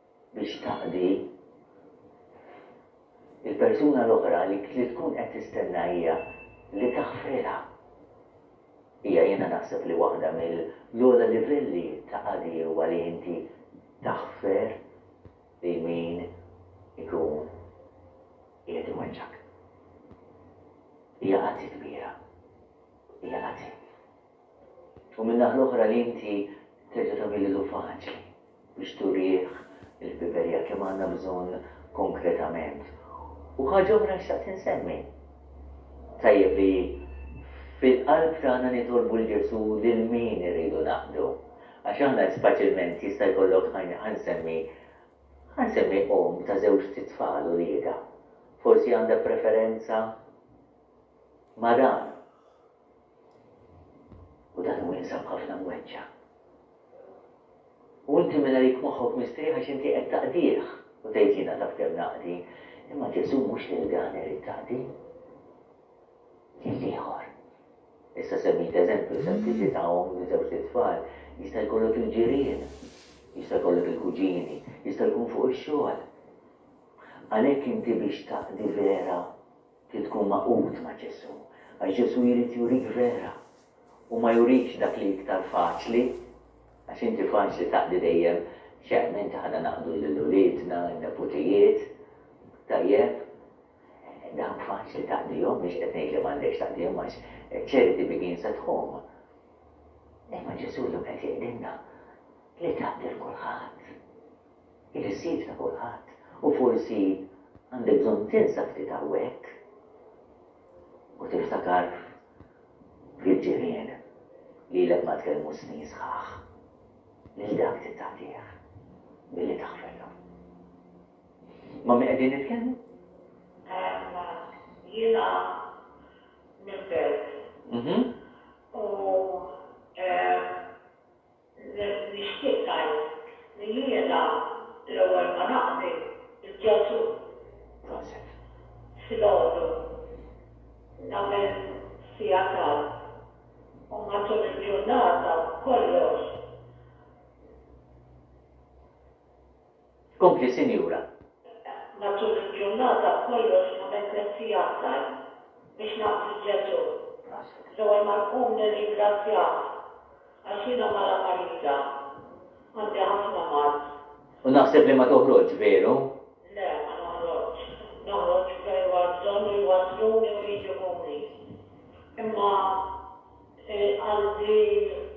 biex taqdi l-persuna l-oħra li li tkun qed tistenna hija li taħfrilha. Hija jiena naħseb li waħda mill-ogħla livelli ta' qadi huwa li inti taħfer lil min ikun qiegħed iweġġgħek. Hija għażi kbira. Hija għażi. U min-naħa l-oħra li inti terġa' tagħmillu faċli biex turih il-ħbiberija kemm għandna bżonn konkretament. U ħaġa oħra xtaqt insemmi. Tajjeb li fil-qalb tagħna nitolbu 'l Ġesù lil min irridu naqdu. Għax aħna isfaċilment jista' jkollok ħa nsemmi ħa nsemmi omm ta' żewġt itfal uliedha. Forsi għandha preferenza ma' dan. U dan hu insab ħafna mweġġa'. U inti mela rik moħħok mistrieħ għax inti qed taqdih u tgħid jiena taf kemm naqdi. Imma Ġesù mhux lil dan irid taqdi. Lill-ieħor. Issa semmejt eżempju sempliċi ta' omm bi żewġt itfal. Jista' jkollok il-ġirien. Jista' jkollok il-kuġini. Jista' jkun fuq ix-xogħol. Għalhekk inti biex taqdi vera. Trid tkun magħqud ma' Ġesù, għax Ġesù jrid jurik vera u ma jurikx dak li iktar faċli, għax inti faċli taqdi dejjem xemm, inti aħna naqdu lil uliedna, n-neputijiet, tajjeb, dawn faċli taqdihom, mhix qed ngħid li m'għandekx taqdihom għax charity begins at home. Imma Ġesù llum qed jgħidilna li taqdi 'l kulħadd. Hi l-ħsieb ta' kulħadd u forsi għandek bżonn tinsab ftit hawnhekk u tiftakar fil-ġirien li ilek ma tkellmu snin sħaħ, lil dak tittagħtih billi taħferlu. Ma' min qegħdin nitkellmu? Jiena minn Belt u Nixtieq ngħid li jiena l-ewwel ma naqdi l-Ġesù. Proset. Filgħodu nagħmel siegħa talb u matul il-ġurnata kollox. Tkompli Sinjura. Matul il-ġurnata b'kollox għamilt nifsi aktar biex naqdi Ġesù. L-ewwel ma nqum nirringrazzjah għax jiena mara marida. Għandi ħafna mard. U naħseb li ma toħroġx, veru? Le, ma noħroġx. Noħroġ veru għall-bżonn u jwassluni u jġibuni. Imma għandi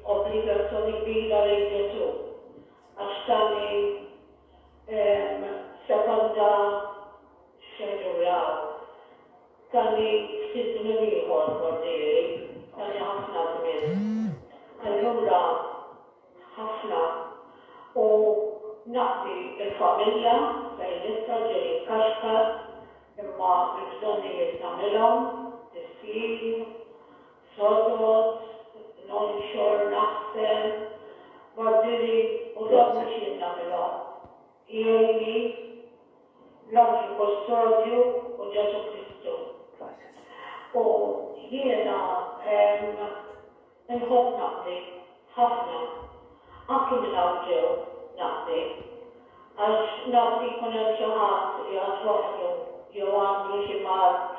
obbligazzjoni kbira lejn Ġesù. Għax tali hemm fekonda xenjura hawn, tali ftit żmien ieħor mordieri, tali ħafna żmien, allura ħafna, u naqdi l-familja fejn issa ġej inkaxkar, imma l-bżonnijiet nagħmilhom, tisjir, sodod, nonxor, naħsem, baġġili u dawk li xtieq nagħmilhom, jgħinni nagħmel kustodju u Ġesù Kristu. U jiena nħobb naqdi ħafna, anki minn hawn ġew naqdi, għax naf li jkun hemm xi ħadd li għad waħdu jew għandu xi mard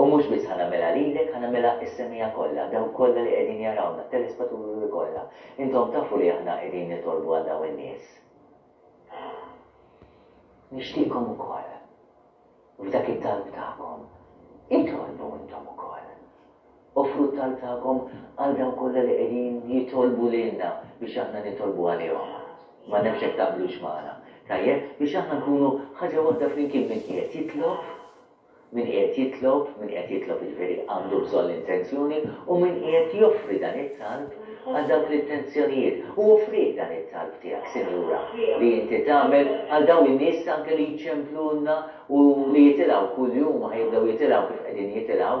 U mhux biss ħa nagħmilha lilek, ħa nagħmilha is-semija kollha, dawk kollha li qegħdin jarawna, t-telespatuturi kollha. Intom tafu li aħna qegħdin nitolbu għal dawn in-nies. Nixtieqkom ukoll, f'dak it-talb tagħkom, itolbu intom ukoll. Offru t-talb tagħkom għal dawk kollha li qegħdin jitolbu lilna biex aħna nitolbu għalihom. Ma nafx jekk taqblux magħna. Tajjeb? Biex aħna nkunu ħaġa waħda flimkien min qiegħed jitlob, min qiegħed jitlob, min qiegħed jitlob jiġifieri għandu bżonn l-intenzjoni, u min qiegħed joffri dan it-talb għal dawk l-intenzjonijiet. U offrih dan it-talb tiegħek, Sinjura, li inti tagħmel għal dawn in-nies anke li jċemplulna u li jitilgħu kuljum, ħa jibdew jitilgħu kif qegħdin jitilgħu,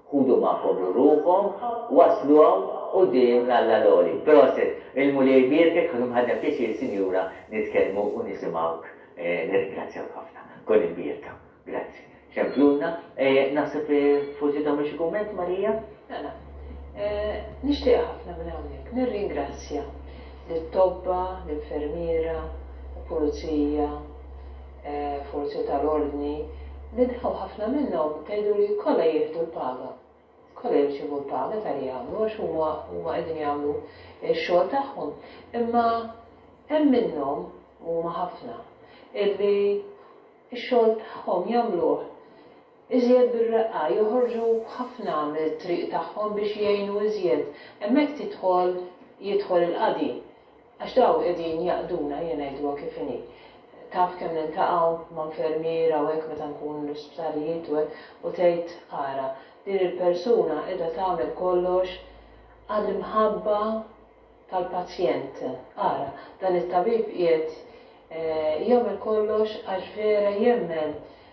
Ħudu magħkom lil ruħhom, wasslu hawn quddiem l-Alla l-għoli. Proset! Il-Mulej jbierkek, ħa kemm ħadna pjaċir, Sinjura, nitkellmu u nisimgħuk. Nirringrazzjawk ħafna. Kun imbierka. Grazzi. Xemplulna. Naħseb forsi tagħmel xi kumment, Marija? Mela. Nixtieq ħafna minn hawnhekk nirringrazzja lit-tobba, l-infermiera, il-pulizija, forzi tal-ordni, li dawn ħafna minnhom jgħidu li kollha jieħdu l-paga, kollha jirċievu l-paga ta' li jagħmlu għax huma huma qegħdin jagħmlu x-xogħol tagħhom. Imma hemm minnhom, u huma ħafna, illi x-xogħol tagħhom jagħmluh iżjed bir-reqqa, joħorġu ħafna mit-triq tagħhom biex jgħinu iżjed. Hemmhekk tidħol jidħol il-qadi. Għax dawn qegħdin jaqduna, jien ngħidluha kif inhi. Taf kemm niltaqgħu ma' infermiera u hekk meta nkunu l-isptarijiet u hekk, u tgħid, ara, din il-persuna qiegħda tagħmel kollox għall-imħabba tal-pazjent. Ara, dan it-tabib qiegħed jagħmel kollox għax vera jemmen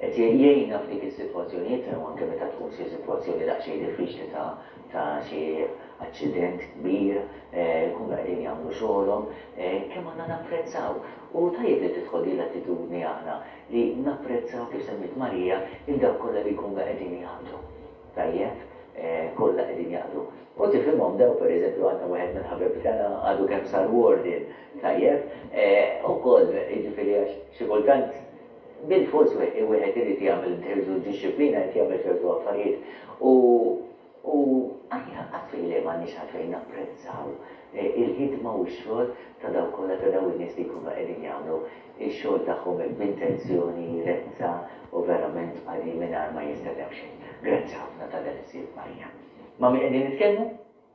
Qed jgħinna f'dik is-sitwazzjonijiet, u anke meta tkun xi sitwazzjoni daqsxejn diffiċli ta' ta' xi aċċident kbir, ikunu qegħdin jagħmlu xogħolhom, kemm għandna napprezzaw. U tajjeb li tidħol din l-attitudni aħna, li napprezzaw, kif semmiet Marija, lil dawk kollha li jkunu qegħdin jaqdu. Tajjeb? Kollha qegħdin jaqdu. U tifhimhom dawk, pereżempju, għandna wieħed mill-ħabeb tagħna għadu kemm sar Warden, tajjeb? Ukoll, jiġifieri għax xi kultant, Bilfors wieħed irid jagħmel ċertu dixxiplina, irid jagħmel ċertu affarijiet u u aħna qatt le m'għandniex għalfejn napprezzaw il-ħidma u x-xogħol ta' dawk kollha ta' dawn in-nies li jkunu qegħdin jagħmlu x-xogħol tagħhom hekk b'intenzjoni, lezza u verament qadi mingħajr ma jistennew xejn. Grazzi ħafna ta' dan is-sib Marija. Ma' min qegħdin nitkellmu?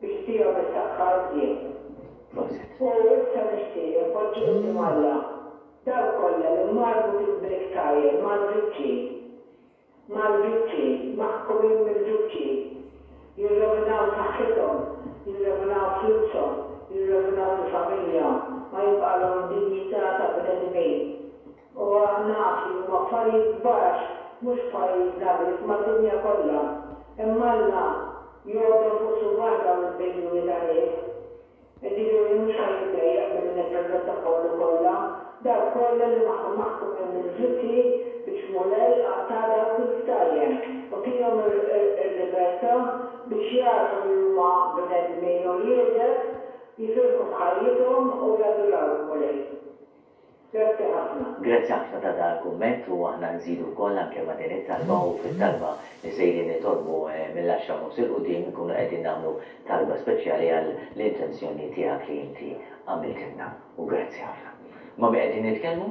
Biex tihom is-saħħa għażżien. Proset. U issa nixtieq inpoġġi quddiem Alla dawk kollha li nmarrbu fi żbejk tajjel mal-viċċi, mal-viċċi, maħkumin mill-viċċi, jirrovinaw saħħithom, jirrovinaw flushom, jirrovinaw il-familja, ma jibqagħlhom dinjità ta' bnedmin. Huwa naf li huma affarijiet kbar għax mhux f'pajjiżna biss, mad-dinja kollha. Imma Alla jgħoddhom fuq subagħ dawn il-biljuni ta' nies. Jiġifieri mhux ħa jiddejjaq billi nipprezza saħħollu kollha, dawk kollha li maħkumin minn Zukki biex Mulej ta' dawk il-ftajjem u tihom il-libertà biex jagħrfu li huma bnedmin u wliedek, jifirħu b'ħajjithom u jadurawk Mulej. Grazzi ħafna. Grazzi ħafna ta' dan il-kumment u aħna nżidu wkoll anke ma' din it-talba u fit-talba li sejrin nitolbu mill-għaxra u nofs 'il quddiem inkunu qegħdin nagħmlu talba speċjali għall-intenzjoni tiegħek li inti għamiltilna u grazzi ħafna. Ma' min qegħdin nitkellmu?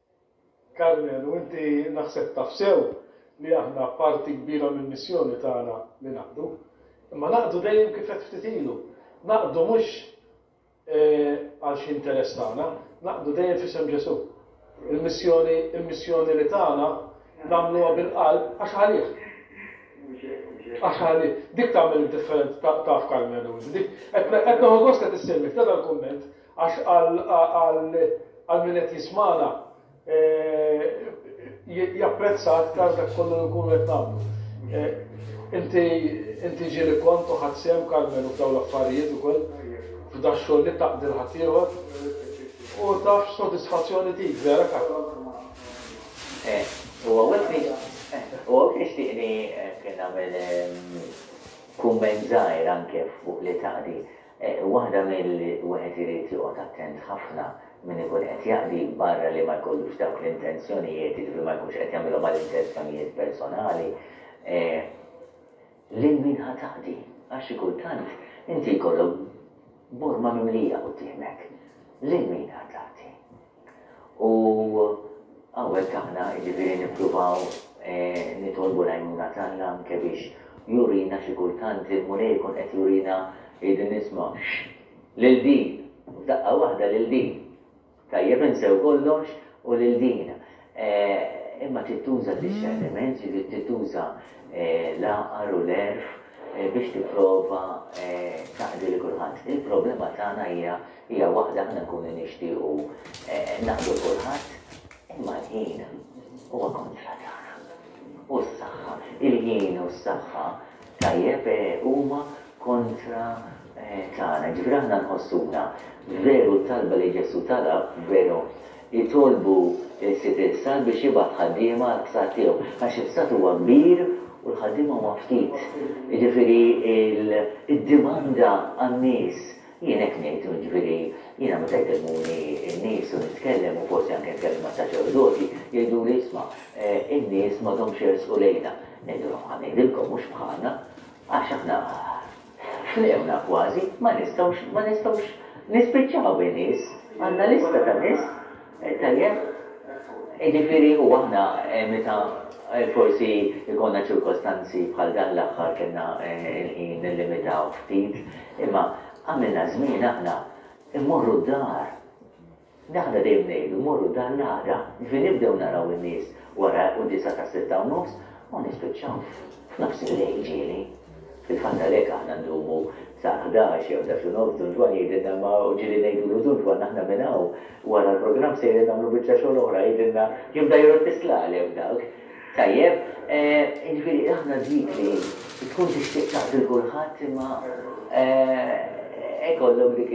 Carmen, U inti naħseb taf sew li aħna parti kbira mill-missjoni tagħna li naqdu. Imma naqdu dejjem kif għedt ftit ilu. Naqdu mhux għal xi interess tagħna, naqdu dejjem f'isem Ġesù. Il-missjoni il-missjoni li tagħna nagħmluha bil-qalb għax għalih. Għax għalih. Dik tagħmel id-differenza taf Carmen, u inti dik qed nieħu gost qed issir mikta dal-kumment Għax għal min qed jismagħna, japprezza aktar dak kollu li nkunu qed nagħmlu. Inti ġieli kont u ħadt sehem, Carmen, u f'dawn l-affarijiet ukoll, f'dax-xogħol li taqdi l-ħaddieħor, u taf x'sodisfazzjoni tik, vera, Carmen? Eh, u hawnhekk nixtieq, u hawnhekk nixtieq li hekk nagħmel kumment żgħir anke fuq li taqdi. Waħda mill wieħed irid joqgħod attent ħafna min ikun qed jaqdi barra li ma jkollux dawk l-intenzjonijiet, jiġifieri ma jkunx qed jagħmilhom għal intenzjonijiet personali, lil min ħa taqdi. Għax xi kultant inti jkollok borma mimlija quddiemek. Lil min ħa taqdi? U hawnhekk aħna, jiġifieri nippruvaw nitolbu l-għajnuna t'Alla anke biex jurina xi kultant il-Mulej ikun qed jurina hi din isma', xx, lil din, u f'daqqa waħda lil din. Tajjeb insew kollox u lil din. Imma trid tuża dixxerniment, jiġifieri trid tuża l-għaqal u l-għerf biex tipprova taqdi lil kulħadd. Il-problema tagħna hija hija waħda, aħna nkunu nixtiequ naqdu lil kulħadd, imma l-ħin huwa kontra tagħna. U s-saħħa, il-ħin u s-saħħa Tajjeb, huma kontra tagħna. Jiġifieri aħna nħossuna veru t-talba li Ġesù talab, veru jitolbu s-Sid Irsal biex jibgħat ħaddiema għall-qsar tiegħu. Għax il-qsar huwa kbir u l-ħaddiema huma ftit. Jiġifieri d-dimanda għan-nies. Jien hekk ngħid, jiġifieri jiena meta jkellmuni n-nies u nitkellem u forsi anke nitkellem mas-saċerdoti, jgħiduli isma', in-nies m'għadhomx jersqu lejna. Ngħidilhom ħa ngħidilkom mhux bħalna għax aħna f'lewna kważi ma nistgħux ma nistgħux nispiċċaw bin-nies. Għandna lista ta' nies Tajjeb, jiġifieri u aħna meta forsi jkollna ċirkostanzi bħal dan l-aħħar kellna l-ħin nillimitaw ftit, imma għamilna żmien aħna mmorru d-dar. Dak aħna dejjem ngħidu, mmorru d-dar l-għada. Jiġifieri nibdew naraw in-nies wara d-disgħa tas-sitta u nofs u nispiċċaw f'nofs il-lejl ġieli. Fil-fatt għalhekk aħna ndumu sa ħdax jew ħdax u nofs Dun Ġwann jgħidilna imma u ġieli ngħidulu Dun Ġwann aħna minn hawn wara l-programm sejrin nagħmlu biċċa xogħol oħra jgħidilna jibda jrodd is-slalem dak. Tajjeb, jiġifieri aħna dik li tkun tixtieq taqdi 'l kulħadd imma jkollok dik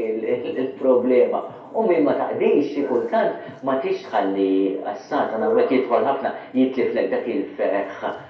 il-problema. U min ma taqdix xi kultant ma tridx tħalli għas-Satana hawnhekk jidħol ħafna jitliflek dak il-ferħ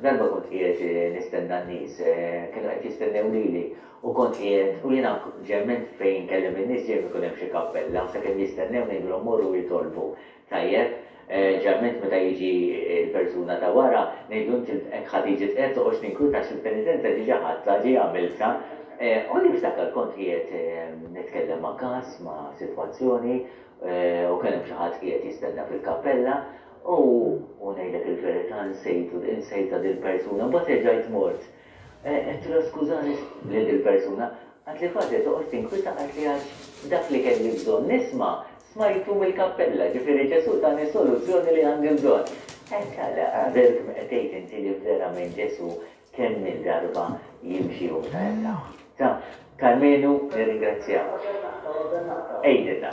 Darba kont qiegħed nistenna n-nies, kienu qed jistennew lili, u kont qiegħed u jiena ġenment fejn inkellem in-nies dejjem ikun hemm xi kappella, sakemm jistennew ngħidilhom morru u jitolbu. Tajjeb, ġenment meta jiġi l-persuna ta' wara, ngħidlu inti hekk ħa tiġi tqiegħed toqgħodx tinkwiet għax il-penitenza diġà ħadtha, ġie għamiltha. U niftakar kont qiegħed nitkellem ma' każ, ma' sitwazzjoni, u kien hemm xi ħadd qiegħed jistenna fil-kappella, U, u ngħidlek il-verità, nsejtu, insejtha dil-persuna, mbagħad reġajt mort. Għedtilha skużani, lil dil-persuna, għadtli faċli toqgħod tinkwieta qaltli għax dak li kelli bżonn nisma' smajtu mill-kappella, ġifieri Ġesù tani s-soluzzjoni li għandi bżonn. Hekk għala, veru kemm qed tgħid inti li verament Ġesù kemm-il darba jimxi jum ta' Ebda. Ta', t'almenu nirringrazzjak. Għidilna.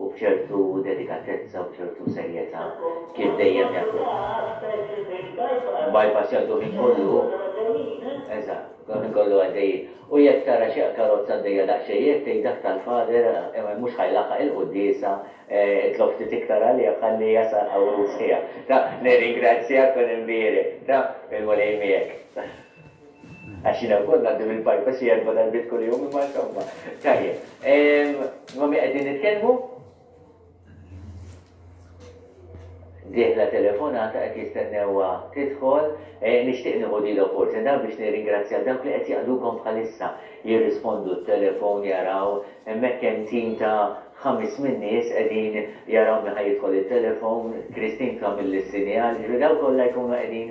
u b'ċertu dedikatezza u b'ċertu serjetà kif dejjem jagħtuh. Bypass jaqdu ħin kollu. Eżatt, ħin kollu għaddejjin. U jekk tara xi karozza għaddejja daqsxejn hekk tgħid dak tal-Father mhux ħa jlaħħaq il-quddiesa, itlob ftit iktar għalih ħalli jasal hawn sħiħ. Nirringrazzjak u ninbierek. Il-Mulej miegħek. Għax jiena wkoll ngħaddi mill-bypass xi erba' darbiet kuljum imma insomma. Tajjeb. Ma' min qegħdin nitkellmu? Dieħla telefonata qed jistennewha tidħol. Nixtieq nieħu din l-opportunità biex nirringrazzja lil dawk li qed jaqdukom bħalissa jirrispondu t-telefon jaraw. Hemmhekk hemm tim ta' ħames minn nies qegħdin jaraw min ħa jidħol it-telefon, Christine tagħmilli s-sinjal, ġifieri dawk kollha jkunu qegħdin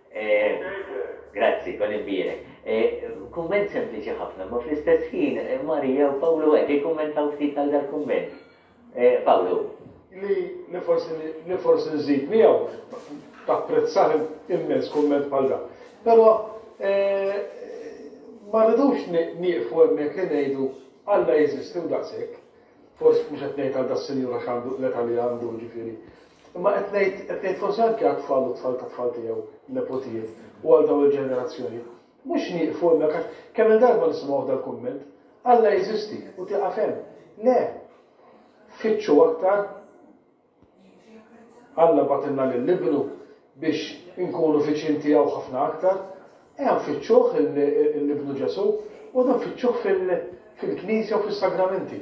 Grazzi, kol imbierek. Kumment sempliċi ħafna, ma fl-istess ħin Marija u Pawlu hekk jikkummentaw ftit għal dal-kumment. Pawlu. Li forsi nżid miegħu, tapprezzah immens kumment bħal dan. Però ma rridux nieqfu hemmhekk li ngħidu Alla jeżisti u daqshekk. Forsi mhux qed ngħid għal das-sinjur għax għandu l-età li għandu, jiġifieri Imma qed ngħid, qed ngħid forsi anke għat-tfal u t-tfal tat-tfal tiegħi u n-nepotijiet u għal dawn il-ġenerazzjonijiet, mhux nieqfu hemmhekk għax kemm il-darba nisimgħuh dal-kumment, Alla jeżisti u tieqaf hemm. Le! Fittxu aktar. Alla bagħatilna lil Ibnu biex inkunu viċin tiegħu ħafna aktar. Ejja nfittxuh l-Ibnu Ġesù u nfittxuh fil-Knisja u fis-sagramenti.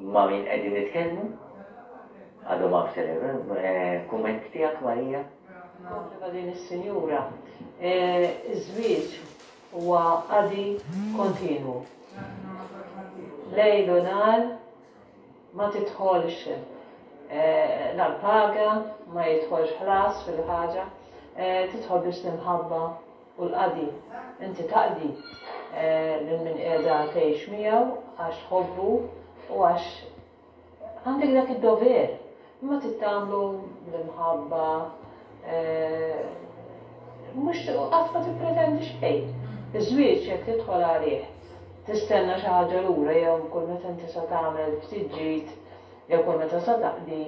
Ma' min qegħdin nitkellmu? Għadhom after ev. Kumment tiegħek Marija? Inkompli ma' din is-sinjura. Iż-żwieġ huwa qadi kontinwu. Lejl u nhar ma tidħolx la l-paga, ma jidħolx ħlas fil-ħaġa, tidħol biss l-imħabba u l-qadi. Inti taqdi lil min qiegħda tgħix miegħu għax tħobbu u għax għandek dak id-dover, imma trid tagħmlu bl-imħabba, mhux u qatt ma tippretendi xejn. Iż-żwieġ jekk tidħol għalih tistenna xi ħaġa lura jew kull meta inti se tagħmel ftit ġid jew kull meta se taqdi,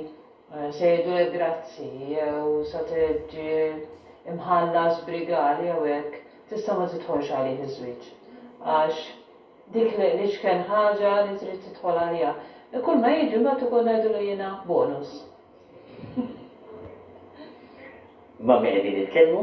Se jgħidulek grazzi jew sa trid tiġi mħallas b'rigal jew hekk, tista' ma tidħolx għalih iż-żwieġ. Għax dik l-iċken ħaġa li trid tidħol għaliha. Kull ma jiġi mbagħad ukoll ngħidulu jiena bonus. Ma' min qegħdin nitkellmu?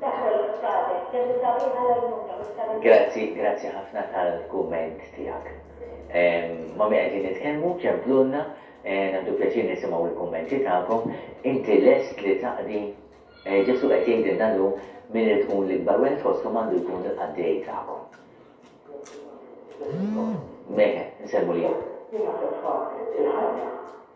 Ta' kollox, Padre. Kelmu sabiħa l-għajnuna u s-sabiħa. Grazzi, grazzi ħafna tal-kumment tiegħek. Mommy qegħdin nitkellmu, ċemplulna, nieħdu pjaċir nisimgħu l-kummenti tagħkom. Inti lest li taqdi? Ġesù qed jgħidilna llum min irid ikun l-ikbar wieħed fostkom għandu jkun il-qaddej tagħkom. Nsellmu lilek. Jien naħseb fatt il-ħajja.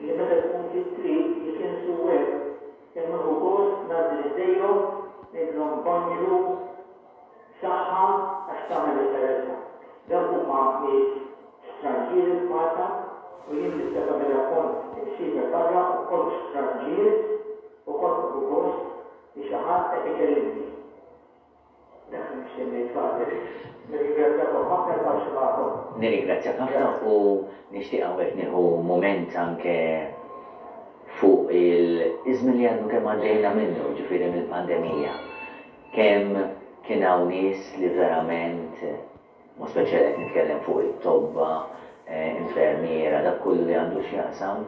li meta tkun fit-triq biex insuwek inħu gost ngħażżil idejhom, ngħidlhom bonġu, b'saħħa għax tagħmel differenza. Dawk huma nies stranġieri f'Malta u jien nista' tagħmilha kont imsiefer barra u kont stranġier ukoll nieħu gost li xi ħadd qed ikellimni. Grazzi mistennejk tagħti risk. Nirringrazzjakom ħafna l-paċi magħkom. Nirringrazzjak ħafna u nixtieq hawnhekk nieħu mument anke fuq iż-żmien li għadnu kemm għaddejna minnu, jiġifieri mill-pandemija. Kemm kien hawn nies li verament. B'mod speċjali qed nitkellem fuq it-tobba, infermiera, dak kollu li għandu x'jaqsam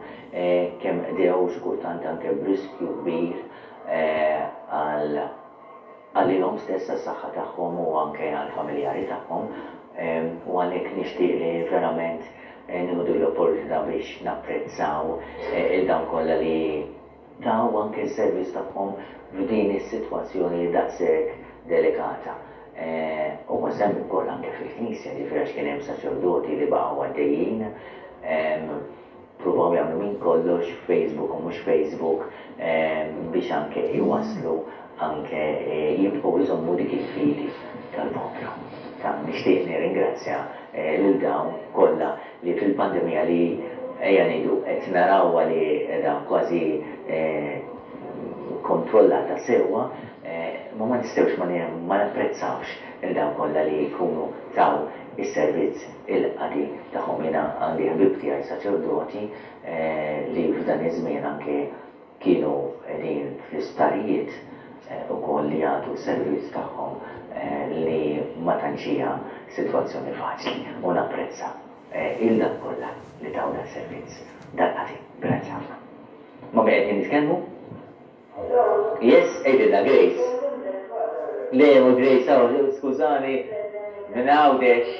kemm qdew xi kultant anke b'riskju kbir għal għalihom stess, għas-saħħa tagħhom u anke għall-familjari tagħhom. U għalhekk nixtieq li verament nieħu din l-opportunità biex napprezzaw lil dawn kollha li, taw anke s-servizz tagħhom f'din is-sitwazzjoni daqshekk delikata. Huma semmu wkoll anke fil-Knisja, ġifieri għax kien hemm saċerdoti li baqgħu għaddejjin, ppruvaw jagħmlu minn kollox, Facebook u mhux Facebook, biex anke jwasslu anke jibqgħu jżommu dik il-fidi tal-poplu. Nixtieq nirringrazzja lil dawn kollha li fil-pandemija li ejja ngħidu qed narawha li qiegħda kważi kontrollata sewwa, imma ma nistgħux ma napprezzawx lil dawn kollha li jkunu taw is-servizz il-qadi tagħhom. Jiena għandi ħbieb tiegħi saċerdoti li f'dan iż-żmien anke, Kienu qegħdin fl-isptarijiet ukoll li jagħtu s-servizz tagħhom li ma tantx hija sitwazzjoni faċli u napprezza il dawk kollha li taw dan servizz dal-qati. Grazzi ħafna. Ma' min qegħdin nitkellmu? Yes, għidilna Grace. Le, mhu Grace hawn, skużani, minn Għawdex.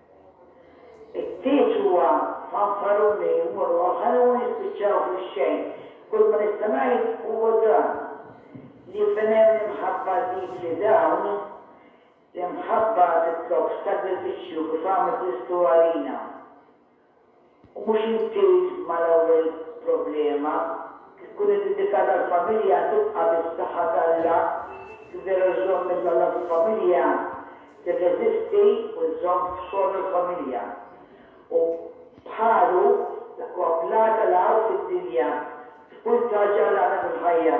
It-tieġ huwa fanfaruni jmorru għall-ħanun u jispiċċaw fix-xejn. Kull ma nista' ngħid huwa dan, li fejn hemm l-imħabba l-bibli dawn, l-imħabba titlob sagrifiċċju kif għamel Kristu għalina. U mhux intiż mal-ewwel problema, kif tkun iddedikata l-familja tibqa' bis-saħħa t'Alla, kif vera żżomm lil Alla fil-familja tirreżisti u żżomm f'xorr l-familja. U bħalu, l-aqwa blat Alla hu fid-dinja, f'kull taġġa Alla għandha fil-ħajja.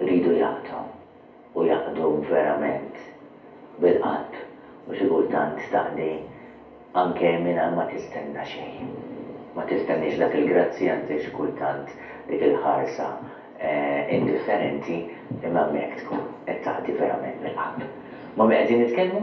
Iridu jaqtgħu u jaqdu verament bil-qalb u xi kultant taqdi anke mingħajr ma tistenna xejn. Ma tistenniex dak il-grazzja anzi xi kultant dik il-ħarsa indifferenti imma hemmhekk tkun qed taqdi verament mill-qalb. Ma' min qegħdin nitkellmu?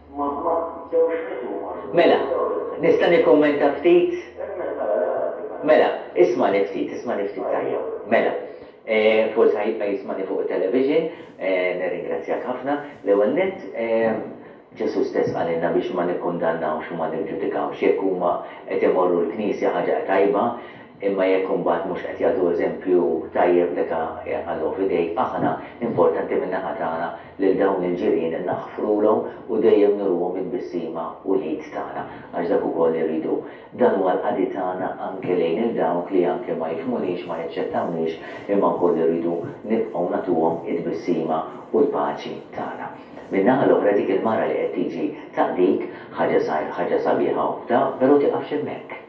Mela, nista' nikkummenta ftit? Mela, ismagħni ftit, ismagħni ftit tajjeb. Mela, forsi ħa jibqa' jismagħni fuq it-television, nirringrazzjak ħafna. L-ewwel nett, Ġesù stess qalilna biex ma nikkundannawx u ma niġġudikawx jekk huma qed imorru l-knisja, ħaġa tajba, Imma jekk imbagħad mhux qed jagħtu eżempju tajjeb meta jħalluh f'idejk aħna, importanti min-naħa tagħna lil dawn il-ġirien naħfrulhom u dejjem nuruhom it-tbissima u l-id tagħna, għax dak ukoll irridu. Dan huwa l-qadi tagħna anke lejn il-dawk li anke ma jifhmunix, ma jaċċettawniex, imma wkoll irridu nibqgħu nagħtuhom it-tbissima u l-paċi tagħna. Min-naħa l-oħra dik il-mara li qed tiġi taqdik, ħaġa ħaġa sabiħa uħtha, però tieqafx hemmhekk.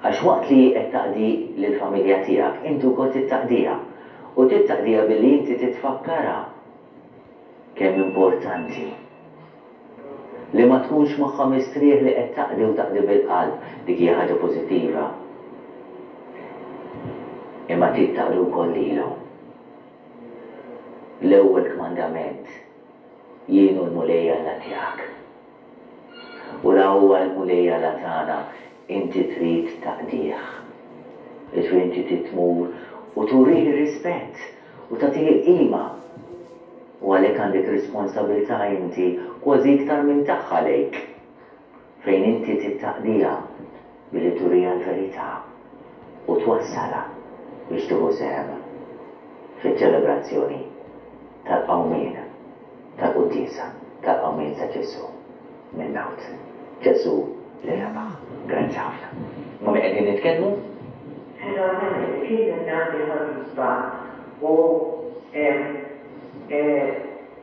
Għax waqt li hi qed taqdi lill-familja tiegħek, inti wkoll trid taqdiha. U trid taqdiha billi inti trid tfakkarha kemm importanti li ma tkunx moħħha mistrieħ li qed taqdi u taqdi bil-qalb. Dik hija ħaġa pożittiva. Imma trid taqdi wkoll lilhom. L-ewwel kmandament, Jien hu l-Mulej Alla tiegħek. Ura huwa l-Mulej Alla tagħna, inti trid taqdih. Iġifieri inti trid tmur u turih ir-rispett u tagħtih il-qima. U għalhekk għandek ir-responsabilità inti kważi iktar minn tagħha lejk, fejn inti trid taqdiha. billi turiha l-verità u twassalha biex tieħu sehem fiċ-ċelebrazzjoni tal-Qawmien, tal-Quddiesa tal-Qawmien ta' Ġesù mil-mewt, Ġesù li rebaħ. Grazzi ħafna. Ma' min qegħdin nitkellmu? Finalment kien hemm nagħti ħabiba u, eh, eh,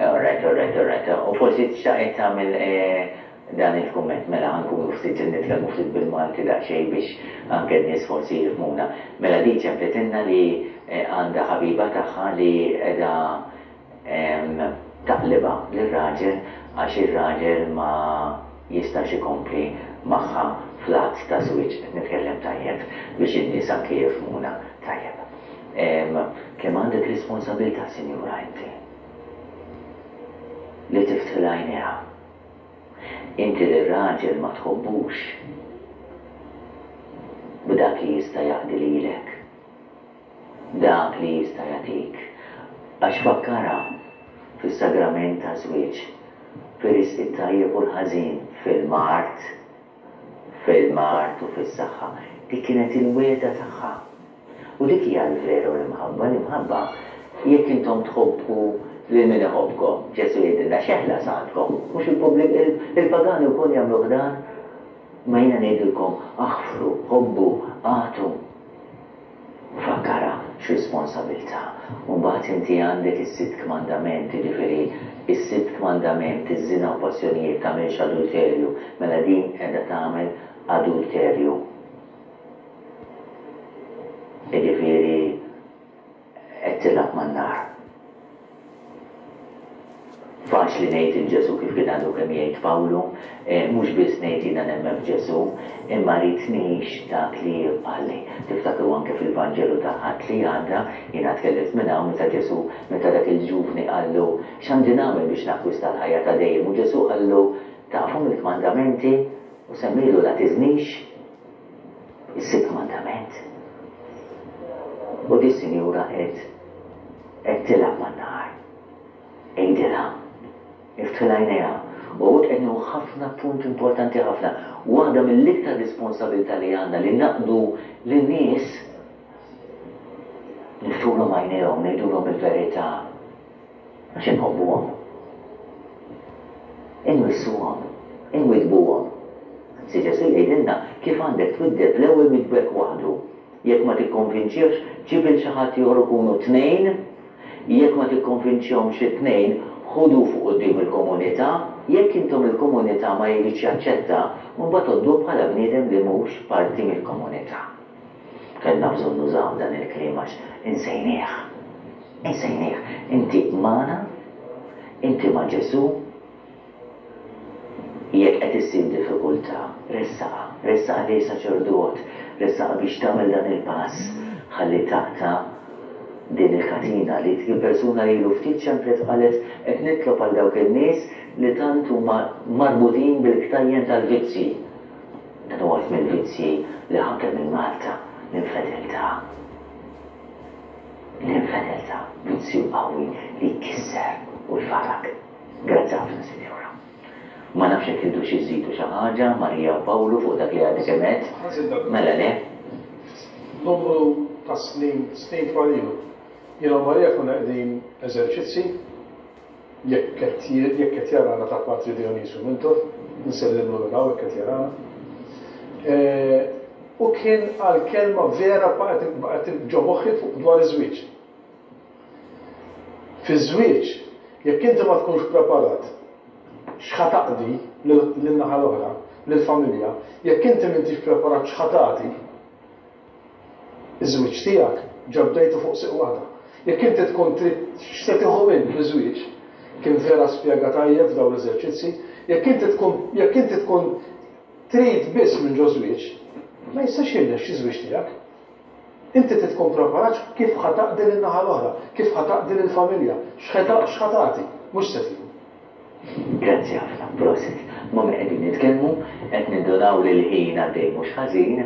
All right, all right, all right. U forsi tixtaq qed tagħmel dan il-kumment. Mela ħa nkunu ftit nitkellmu ftit bil-Malti daqsxejn biex anke n-nies forsi jifhmuna. Mela di ċempletilna li għandha ħabiba tagħha li qiegħda taqlibha lir-raġel għax ir-raġel ma jistax ikompli magħha fl-att ta' żwieġ, qed nitkellem tajjeb biex in-nies anke jifhmuna tajjeb. Kemm għandek responsabilità sinjura inti li tiftħilha għajnejha. Inti lir-raġel ma tħobbux b'dak li jista' jaqdi lilek. dak li jista' jagħtik, għax fakkarha fis-sagrament taż-żwieġ, fir-riżq it-tajjeb u l-ħażin, fil-mard, fil-mard u fis-saħħa. Dik kienet il-wegħda tagħha. U dik hija l-vera u l-imħabba, l-imħabba, jekk intom tħobbu lil min iħobbkom, Ġesù jgħidilna, x'eħlas għandkom? Mhux il-pubbliku, il-pagani wkoll jagħmluh dan? Imma jiena ngħidilkom, aħfru, ħobbu, agħtu. Fakkarha x'responsabilità. U mbagħad inti għandek is-sitt kmandament, jiġifieri, is-sitt kmandament, iż-żina u passjonijiet, tagħmilx adulterju. Mela din qiegħda tagħmel adulterju. Jiġifieri, qed tilgħab man-nar. Faċli ngħid lil Ġesù kif kien għadu kemm jgħid Pawlu, mhux biss ngħid jiena nemmen f'Ġesù, imma rrid ngħix dak li hu qalli. Tiftakru anke fil-Vanġelu ta' Ħadd li għadda, jiena tkellimt minn hawn meta Ġesù, meta dak il-ġuvni qallu, X'għandi nagħmel biex nakkwista l-ħajja ta' dejjem? U Ġesù qallu, Tafhom il-kmandamenti? U semmielu, La tiżnix. Is-sitt mandament. U dis-sinjura qed qed tilgħab man-nar. Għidilha. Iftħilha għajnejha. U hawnhekk qed nieħu ħafna punt importanti ħafna. Waħda mill-iktar responsabilità li għandna li naqdu lin-nies, niftħulhom għajnejhom, ngħidulhom il-verità. Għax inħobbuhom. Inwissuhom. Inwiddbuhom. Anzi, Ġesù jgħidilna kif għandek twiddeb l-ewwel widwek waħdu. Jekk ma tikkonvinċihx, ġib 'il xi ħadd ieħor u kunu tnejn. Jekk ma tikkonvinċihomx it-tnejn, ħudu fuq quddiem il-komunità. Jekk intom il-komunità ma jridx jaċċetta, imbagħad għodduh bħala bniedem li mhux parti mill-komunità. Kellna bżonn nużaw dan il-kliem għax insejnieh. Insejnieh. Inti magħna? Inti ma' Ġesù? Jekk qed issib diffikultà, ressaqha. Ressaqha lejn saċerdot. Ressaqha biex tagħmel dan il-pass. Ħalli taqta' din il-katina li il-persuna li ilu ftit ċemplet qalet, Qed nitlob għal dawk in-nies li tant huma marbutin bil-ktajjen tal-vizzji. Dan huwa wieħed mill-vizzji li ħakem lil Malta, l-infedeltà. L-infedeltà, vizzju qawwi li jkisser u jfarrak. Grazzi ħafna, Sinjura. Ma nafx jekk tridux iżżidu xi ħaġa, Marija u Pawlu, fuq dak li għadek kemm għedt. Ħażin dak kollu. Mela le. Numru ta' snin, snin twal ilu, jien u Marija konna qegħdin eżerċizzi Jekk qed jekk qed jarana ta' Patri Dionisiu Mintoff, insellimlu minn hawn jekk qed jarana. U kien qal kelma vera baqgħet baqgħet ġo moħħi fuq dwar iż-żwieġ. Fiż-żwieġ, jekk inti ma tkunx preparat, x'ħa taqdi lil lin-naħa l-oħra, lill-familja, jekk inti m'intix preparat x'ħa tagħti? Iż-żwieġ tiegħek ġa bdejtu fuq sieq waħda. Jekk inti tkun trid x'se tieħu minn l-iżwieġ, kien vera spjega tajjeb f'dawn l-eżerċizzji, jekk inti tkun jekk inti tkun trid biss minn ġo żwieġ, ma jistax jirnexxi żwieġ tiegħek. Inti trid tkun preparat kif ħa taqdi lin-naħa l-oħra, kif ħa taqdi lill-familja, x'ħa tagħti, mhux se tieħu. Grazzi ħafna, prosit. Mhmm qegħdin nitkellmu, qed nindunaw li l-ħin għaddej mhux ħażin.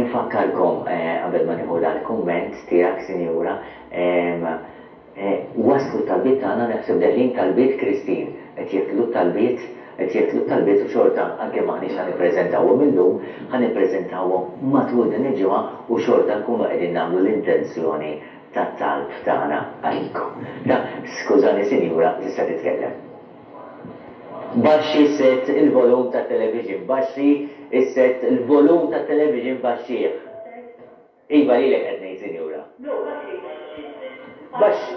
Infakkarkom qabel ma nieħu dal-kumment tiegħek sinjura, waslu t-talbiet tagħna naħseb deħlin talbiet Christine, qed jidħlu t-talbiet, qed jidħlu t-talbiet u xorta għalkemm m'aħniex ħa nippreżentawhom illum, ħa nippreżentawhom matul din il-ġimgħa u xorta nkunu qegħdin nagħmlu l-intenzjoni tat-talb tagħna għalikom. Ta, skużani sinjura, tista' titkellem. Baxxi s-sett il-volum tat-television, baxxi s-sett il-volum tat-television baxxih. Iva lilek qed ngħid sinjura. Baxxi.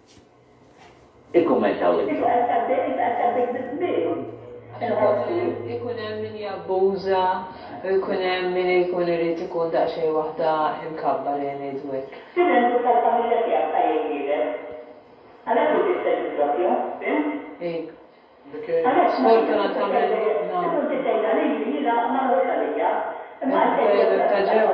Ikkummentaw intom. Ikun hemm min jabbuża u jkun hemm min ikun irid ikun daqsxejn waħda mkabba lejn id-dwikk. Id-dwejjeb ta' ġewwa.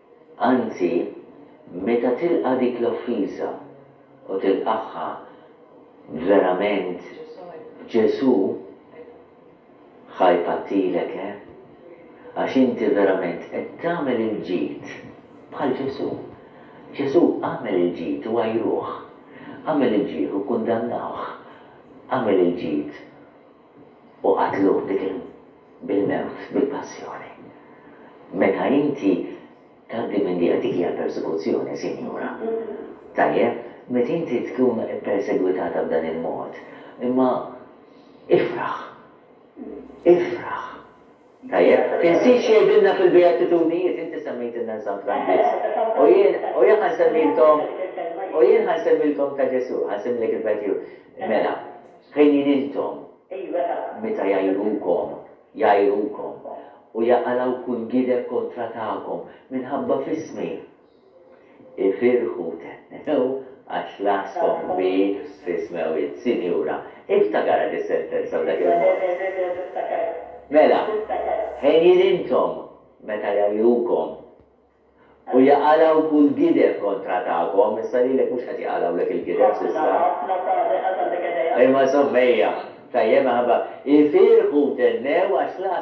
Anzi, meta tilqa' dik l-offiża u tilqagħha verament b'Ġesù, ħa jpattilek, eh! Għax inti verament qed tagħmel il-ġid bħal Ġesù. Ġesù għamel il-ġid u għajruh. Għamel il-ġid u kkundannawh. Għamel il-ġid U qatlu dik il bil-mewt, bil-passjoni. Meta inti tgħaddi minn dieqa dik hija l-persekuzzjoni, sinjura. Tajjeb, meta inti tkun ippersegwitata b'dan il-mod, imma ifraħ. Ifraħ. Tajjeb, tinsiex jgħidilna fil-Beatitudnijiet, inti semmejtilna l-San Franġisk, u jien, u jien ħa nsemmilkom, u jien ħa nsemmilkom ta' Ġesù, ħa nsemmilek il-Beatitudni, mela, fejn jien intom, meta jgħajrukom, jgħajrukom, u jaqalgħu kull gideb kontra tagħkom minħabba f'ismi. Ifirħu tennew għax l-Għaskof Kbir fis-Smewwiet. Sinjura, iftakarha dis-sentenza b'dak il-mod. Mela, henjin intom meta jgħajrukom u jaqalgħu kull gideb kontra tagħkom, issa lilek mhux qed jaqalgħulek il-gideb s'issa. Imma sommejha tajjeb minħabba, Ifirħu tennew għax l-.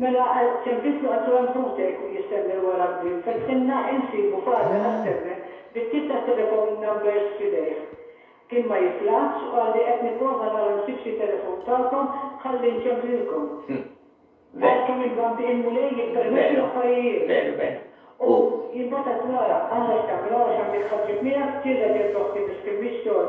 Mela, sempitlu għal Trump Booth jkun jistennew wara l-bieb, fejn f'inna insibu Father Asterman bit-tip ta' telephone numbers f'idejh. Kien ma jitlaqx u qalli qed nipprova nara nsib xi telephone tagħkom ħalli nċemm lilkom. Għax kemm il-Bank il-Mulej jippermetti l-affarijiet! Veru, veru. U jien bagħtet wara, Alla x'tagħmel hawn għax għandek ħabib miegħek, ġirret irroħti miskin mix-xogħol,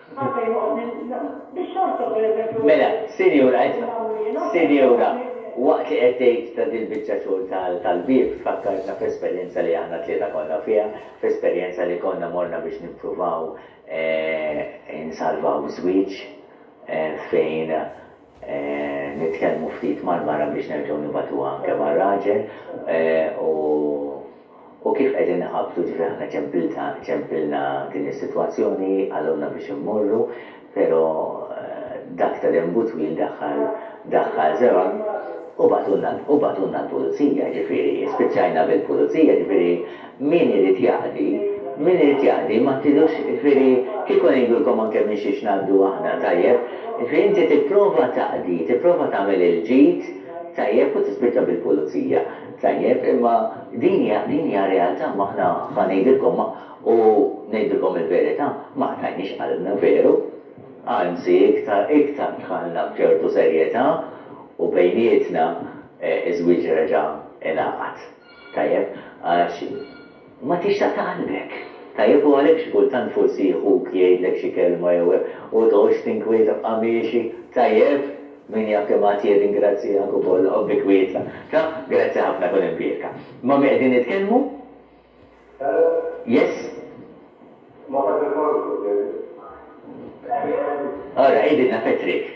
Mela, sinjura, isma', sinjura, waqt li qed tgħid ta' dil-biċċa xogħol tal-bieb, fakkartna f'esperjenza li aħna t-tlieta konna fiha, f'esperjenza li konna morna biex nippruvaw insalvaw żwieġ fejn, Nitkellmu ftit mal-mara biex nerġgħu nibagħtuha anke mar-raġel u kif qegħdin nħabbtu, ġifieri aħna ċempiltha, ċempilna din is-sitwazzjoni, qalulna biex immorru, però dak ta' Dembutwil daħħal daħħal seba' u bagħtulna u bagħtulna l-pulizija, ġifieri spiċċajna bil-pulizija, ġifieri. Min irid jaqdi, min irid jaqdi, ma tridux, jiġifieri kieku ngħidulkom anke minn xiex ngħaddu aħna, tajjeb, jiġifieri inti tipprova taqdi, tipprova tagħmel il-ġid, tajjeb, u tispiċċa bil-pulizija, tajjeb, imma din hija, din hija r-realtà, imma aħna ħa ngħidilkom, ma, u ngħidilkom il-verità, ma qtajniex qalbna veru, anzi iktar, iktar dħalna b'ċertu serjetà u bejnietna iż-żwieġ reġa' ingħaqad. Tajjeb, għax ma tixtaq ta' qalbek. Tajjeb, u għalhekk xi kultant forsi ħuk jgħidlek xi kelma jew hekk, u tgħoddx tinkwiet tibqa' miexi. Tajjeb, min jaf kemm Att jirringrazzjak ukoll, oqgħod bi kwietla. Ta', grazzi ħafna, kun imbierka. Ma' min qegħdin nitkellmu? Hello? Yes? Ma' Patrick Manzo, David. All right, għidilna Patrick.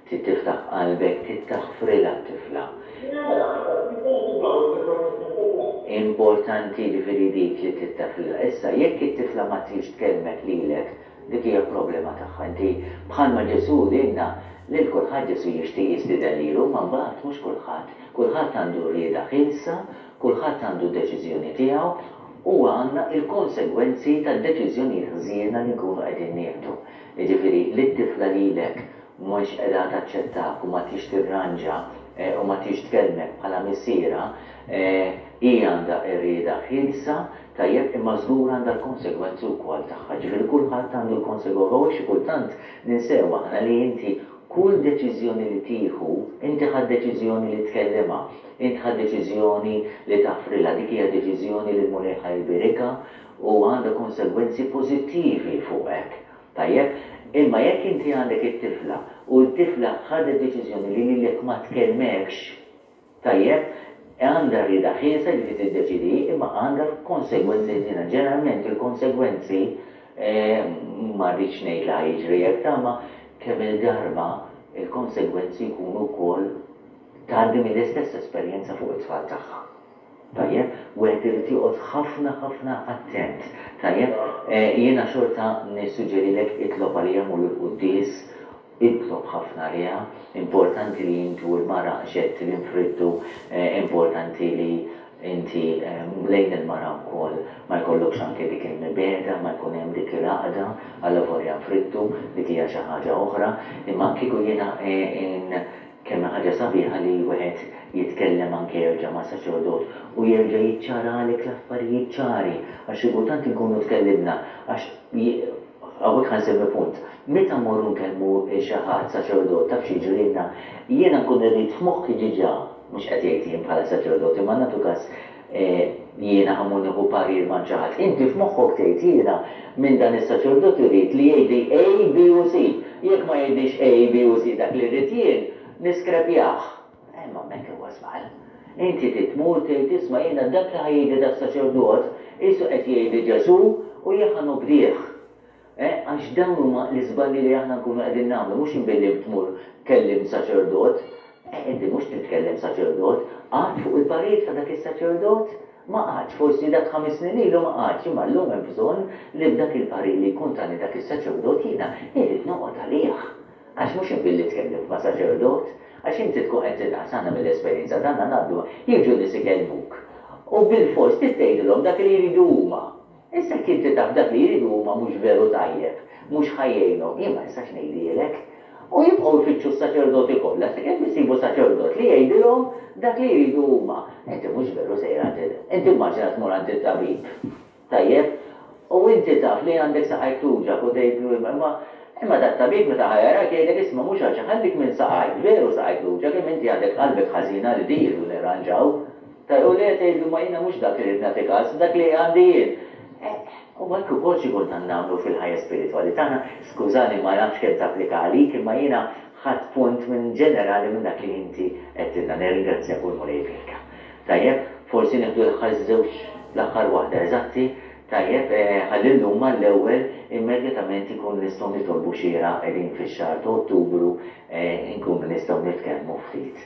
Trid tiftaħ qalbek, trid taħfrilha t-tifla. Jiena mela naħseb li se niġi b'dawn il-ġimgħatejn ta' tifla. Importanti jiġifieri dik li trid taħfrilha. Issa, jekk it-tifla ma tridx tkellmek lilek, dik hija problema tagħha. Inti bħal ma' Ġesù għidilna, lil kulħadd Ġesù jixtieq jistieden lilu, imma mbagħad mhux kulħadd. Kulħadd għandu r-rieda ħielsa, kulħadd għandu d-deċiżjoni tiegħu, u għandna l-konsegwenzi tad-deċiżjonijiet ħżiena li nkunu qegħdin nieħdu. Jiġifieri, lit-tifla lilek mhux qegħda taċċettak u ma tridx tirranġa u ma tridx tkellmek bħala missierha, hi għandha r-rieda ħielsa, tajjeb, imma żgur għandha l-konsegwenzi wkoll tagħha. Jiġifieri kulħadd għandu l-konsegwenzi tagħha. Huwa xi kultant ninsew aħna li inti kull deċiżjoni li tieħu, inti ħadt deċiżjoni li tkellimha, int ħadt deċiżjoni li taffrilha, dik hija deċiżjoni li l-Mulej ħa jibirikha u għandha konsegwenzi pożittivi fuqek. Tajjeb, imma jekk inti għandek it-tifla u t-tifla ħadet deċiżjoni li lilek ma tkellmekx, tajjeb, għandha r-rieda ħielsa jiġifieri tiddeċiedi hi imma għandha l-konsegwenzi ħżiena. Ġeneralment il-konsegwenzi, ma rridx ngħid li ħa jiġri hekk ta' imma kemm-il darba l-konsegwenzi jkunu wkoll tgħaddi mill-istess esperjenza fuq it-tfal tagħha. Tajjeb, wieħed irid joqgħod ħafna ħafna attent. Tajjeb, jiena xorta nissuġġerilek itlob għaliha mur il-quddies, itlob ħafna għaliha, importanti li int u l-mara x'qed li nfriddu, importanti li inti lejn il-mara wkoll ma jkollokx anke dik il-mibegħda, ma jkun hemm dik il-għaqda, allavolja nfriddu, dik hija xi ħaġa oħra, imma kieku jiena Kemm ħaġa sabiħa li wieħed jitkellem anke jerġa' ma' saċerdot u jerġa' jiċċara għalhekk l-affarijiet ċari għax xi kultant inkunu tkellimna għax hawnhekk ħa nsemmi punt, meta mmorru nkellmu xi ħadd saċerdot taf x'jiġrilna, jiena nkun irrid f'moħħi diġà, mhux qed jgħid jien bħala saċerdot imma nagħtu każ, Jiena hawn u nieħu parir ma' xi ħadd. Inti f'moħħok tgħid, jiena minn dan is-saċerdot irrid li jgħidli A, B u C. Jekk ma jgħidlix A, B u C dak li rrid jien, niskrepjah. Imma hemmhekk huwa żball. Inti trid tmur tgħid, isma' jiena dak li ħa jgħidli das-saċerdot, qisu qed jgħidli Ġesù u jien ħa nobdih. Eh, għax dawn huma l-iżbalji li aħna nkunu qegħdin nagħmlu, mhux inbilli b'tmur tkellimt saċerdot. Eh, inti mhux trid tkellem saċerdot. Qatt fuq il-parijiet ta' dak is-saċerdot? Ma qagħadx, forsi dak ħames snin ilu ma qagħadx, imma llum hemm bżonn li f'dak il-parij li jkun tani dak is-saċerdot jiena irrid noqgħod għalih. Għax mhux inbilli tkellimt ma' saċerdot. Għax inti tkun qed tinqas, aħna mill-esperjenza tagħna ngħaddu, jiġu nies ikellmuk u bilfors trid tgħidilhom dak li jridu huma. Issa jekk inti taf dak li jridu huma mhux veru tajjeb, mhux ħa jgħinhom, jien ma nistax ngħidhielek. U jibqgħu jfittxu s-saċerdoti kollha sakemm isibu saċerdot li jgħidilhom dak li jridu huma. Inti mhux veru sejr għand il. Inti immaġina tmur għand it-tabib, tajjeb, u inti taf li għandek saqajk tuġgħak u tgħidlu imma, imma, imma dat-tabib meta ħa jarak jgħidlek isma' mhux għax iħallik minn saqajk, veru saqajk tuġgħak imma inti għandek qalbek ħażina li din irridu nirranġaw. Tal u le tgħidlu imma jiena mhux dak li rrid nagħti każ, dak li għandi jien. Eħ, u hekk ukoll xi kultant nagħmlu fil-ħajja spiritwali tagħna. Skużani ma nafx kemm tapplika għalik imma jiena ħadt punt minn ġenerali minn dak li inti għedtilna. Nirringrazzjak u l-Mulej ibrika. Tajjeb, forsi nieħdu l-aħħar żewġ l-aħħar waħda, eżatti, tajjeb, ħalli llum għall-ewwel immedjatament inkunu nistgħu nitolbu xieraq qegħdin fix-xahar ta' Ottubru inkunu nistgħu nitkellmu ftit.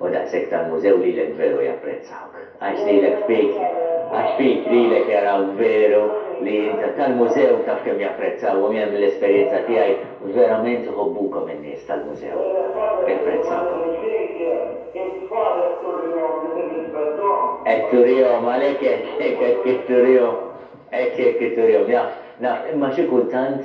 U daqshekk tal-mużew lilek veru japprezzawk. Għax lilek fik, għax fik lilek jarawk veru li int tal-mużew taf kemm japprezzaw u jien mill-esperjenza tiegħi verament iħobbukom in-nies tal-mużew. Japprezzawkom. It-tfal qed turihom li trid itbeddhom. Qed turihom għalhekk hekk hekk qed turihom hekk hekk qed turihom. Naf, naf, imma xi kultant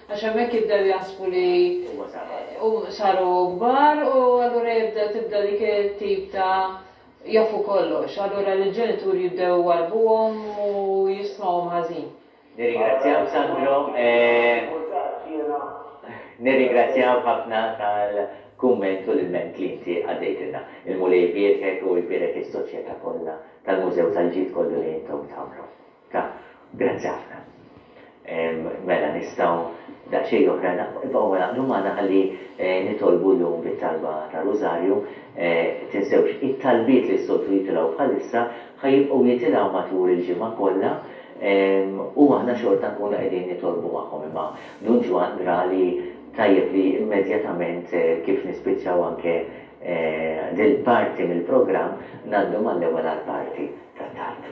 Għax hemmhekk jibdew jaħsbu li huma saru kbar u allura jibda, tibda dik it-tip ta' jafu kollox. U allura l-ġenituri jibdew iwarrbuhom u jistmawhom ħażin. Nirringrazzjaw Sandro e nirringrazzjawk ħafna tal-kumment u l-ilment li inti għaddejtilna. Il-Mulej ibierkek u jbierek is-soċjetà kollha tal-Mużew tal-Ġid kollu li intom tagħmlu. Taf, grazzi ħafna. Mela nistgħu daqsxejn oħra nibqgħu ma naqdu magħna ħalli nitolbu llum bit-talba tar-Rużarju. Tinsewx, it-talbiet li s-soltu jitilgħu bħalissa ħa jibqgħu jitilgħu matul il-ġimgħa kollha u aħna xorta nkunu qegħdin nitolbu magħhom imma Dun Ġwann ra li tajjeb li immedjatament kif nispiċċaw anke dil-parti mill-programm ngħaddu mal-ewwel għall-parti tat-talb.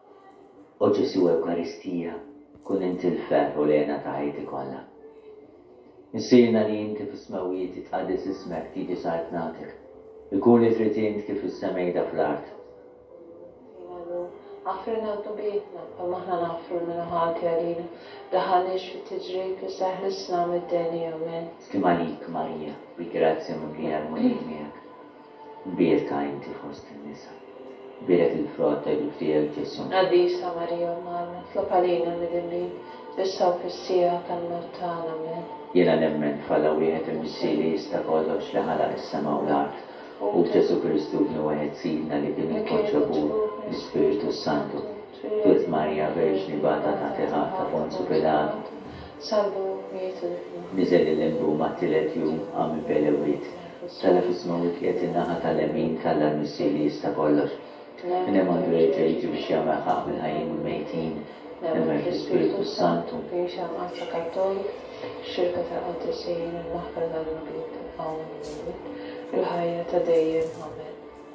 O Ġesù Ewkaristija kun int il-ferħ u l-hena ta' ħajti kollha. Missierna li inti fis-smewwiet jitqaddes ismek tiġi saltnatek, ikun li trid int kif fis-semejda fl-art. Tina llum. Aghfrilna dnubietna bħalma aħna naghfru lil min hu ħati għalina. Daħħalniex fit-tiġrib, iżda eħlisna mid-deni. Amen. Slim għalik Marija, bi grazzja mimlija l-Mulej miegħek. Bielka inti fost in-nisa. Bielet il-frott ta' jduk tiegħek, Ġesù. Qaddisa Marija Ummana, itlob għalina midinbin, issa u fis-siegħa tal-mewt tagħna. Amen. Jiena nemmen f'Alla wieħed il-Missier li jista' kollox, li ħalaq is-sema u l-art, u f'Ġesù Kristu Bnu weħed Sidna li kien ikkonċeput mill-Ispirtu s-Santu, twieled Marija Verġni, bata taħt il-ħaqq ta' Ponzu Pilat, Salbu, miet u dfnu. Niżel il-limbu mat-tielet jum qam mill-belewwiet, Salaf Ismail qiegħed in-naħa ta' lemin t'Alla l-Missier li jista' kollox. Min hemm għandu jerġa' jiġi biex jagħmel ħaqq mill-ħajjin u l-mejtin? Nemmen fl-Ispirtu s-Santu. M'iniex Anqas Kattolik, Xirka tal-Qaddisin, il-Maħfra tal-Imwiet, il-Qawma mill-Imwiet, il-Ħajja ta' Dejjem. Amen.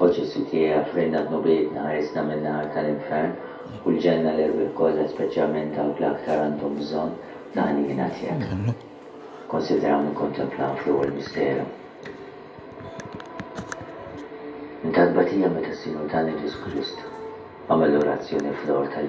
O Ġesù tiegħi aħfrilna dnubietna ħarisna min-nar tal-infern u l-ġenna l-erwieħ kollha speċjalment dawk l-aktar għandhom bżonn ta' għnina tiegħek. Kkunsidraw nikkontemplaw fl-ewwel misteru ta' tbatija meta s-Sinjur tagħna Ġesù Kristu għamel l-orazzjoni fl-or tal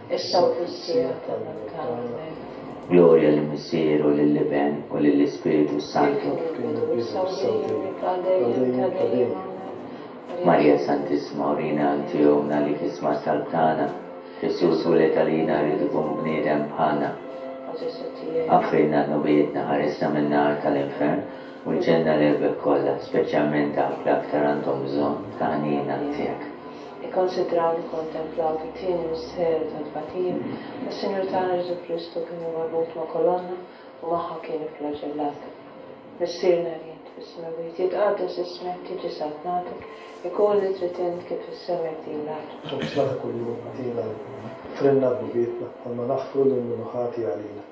Issa u fis-siegħa tal-Multani. Glorja lill-Missier u lill-Iben u lill-Ispiritu s-Santu. Kif kien u bidu u issa u dejjem, ta' dejjem ta' dejjem. Amen. Marija Santissima urina għal Tiegħu għalik isma' t-talb tagħna. Ġesù twiled għalina jrid ikun bniedem bħalna. O Ġesù tiegħi. Aghfirna dnubietna, ħaresna min-nar tal-infern u l-ġenna l-erbegh kollha, speċjalment dawk l-aktar għandhom bżonn ta' ħniena tiegħek. Ikkunsidraw li kkontemplaw fit-tieni misteru tat-tbatija, tas-Sinjur tagħna Ġesù Kristu kien hu marbut ma' kolonna u magħha kien ifflaġellat. Missierna li int fis-Smewwiet, jitqaddes ismek, tiġi saltnatek, ikun li trid int kif fis-sema hekk din l-art. Nofsna ta' kuljum agħtina llum. Frilna dhubietna, bħalma naħfru lil min hu ħati għalina.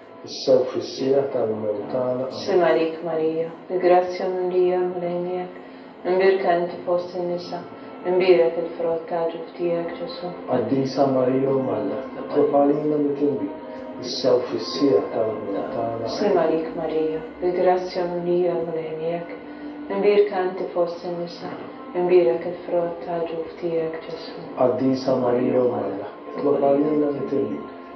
Issew fis-siegħa tal-mewt tagħna. Slim għalik Marija, il-grazzja mimlija l-Mulej miegħek, imbierka inti fost in-nisa, imbierek il-frott ta' ġuf tiegħek Ġesù. Qaddisa Marija Omm Alla, itlob għalina li tinbi, issew fis-siegħa tal-mewt tagħna. Slim għalik Marija, il-grazzja mimlija l-Mulej miegħek, imbierka inti fost in-nisa, imbierek il-frott ta' ġuf tiegħek Ġesù. Qaddisa Marija Omm Alla, itlob għalina li tinbi,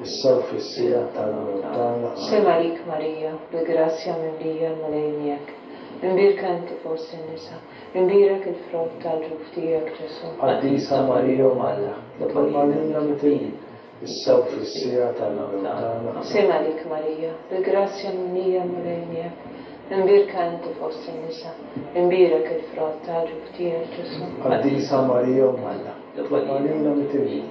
Issew fis-sieq tal-muntanja qsir. Kemm għalik Marija, bil-grazzja mimlija l-Mulej miegħek. Imbierka inti fost in-nisa, imbierek il-frott tal-ġuf tiegħek Ġesù. Qaddisa Marija Omm Alla, itlob għalina mitinin, issew fis-sieq tal-muntanja qsir. Kemm għalik Marija, bil-grazzja mimlija l-Mulej miegħek. Imbierka inti fost in-nisa, imbierek il-frott tal-ġuf tiegħek Ġesù. Qaddisa Marija Omm Alla, itlob għalina mitinin,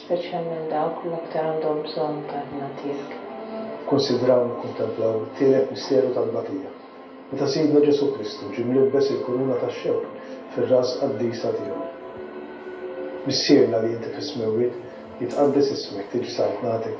speċjalment dawk li l-aktar għandhom bżonn tal-ħniena tiegħek. Kkunsidraw nikkuntemplaw it-tielet misteru tal-Batija, meta Sidna Ġesù Kristu ġie mlibbes il-kuruna tax-xewk fir-ras qaddisa tiegħu. Missierna li inti fis-Smewwiet, jitqaddes ismek, tiġi saltnatek,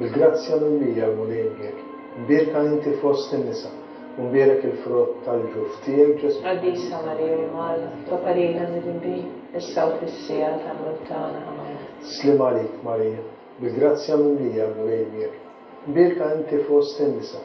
Bil-grazzja mimlija l-Mulej miegħek, mbierka inti fost in-nisa, u mbierek il-frott tal-ġuf tiegħek, Ġesù. Qaddisa Marija Imma tħobb għalina midinbin, issa u fis-siegħa tal-mewt tagħna. Amen. Sliem għalik, Marija, bil-grazzja mimlija l-Mulej miegħek, mbierka inti fost in-nisa,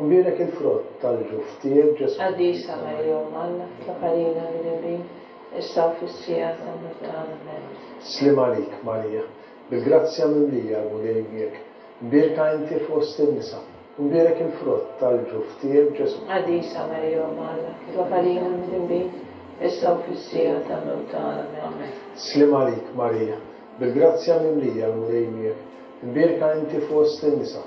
Mbirik il-frott tal-ġuf tiegħek, Ġesù. Qaddis ta' Marija Omm Alla, tlaqqagħlina midinbin, issa u fis-siegħa tal-mewttagħna. Amen. Sliem għalik, Marija, bil-grazzja mimlija, l-Mulej miegħek, mbierka inti fost in-nisa, u mbirik il-frott tal-ġuf tiegħek, Ġesù. Qaddis ta' Marija Omm Alla, tlaqqagħlina midinbin, issa u fis-siegħa tal-mewttagħna. Amen. Sliem għalik, Marija, bil-grazzja mimlija, l-Mulej miegħek, mbierka inti fost in-nisa,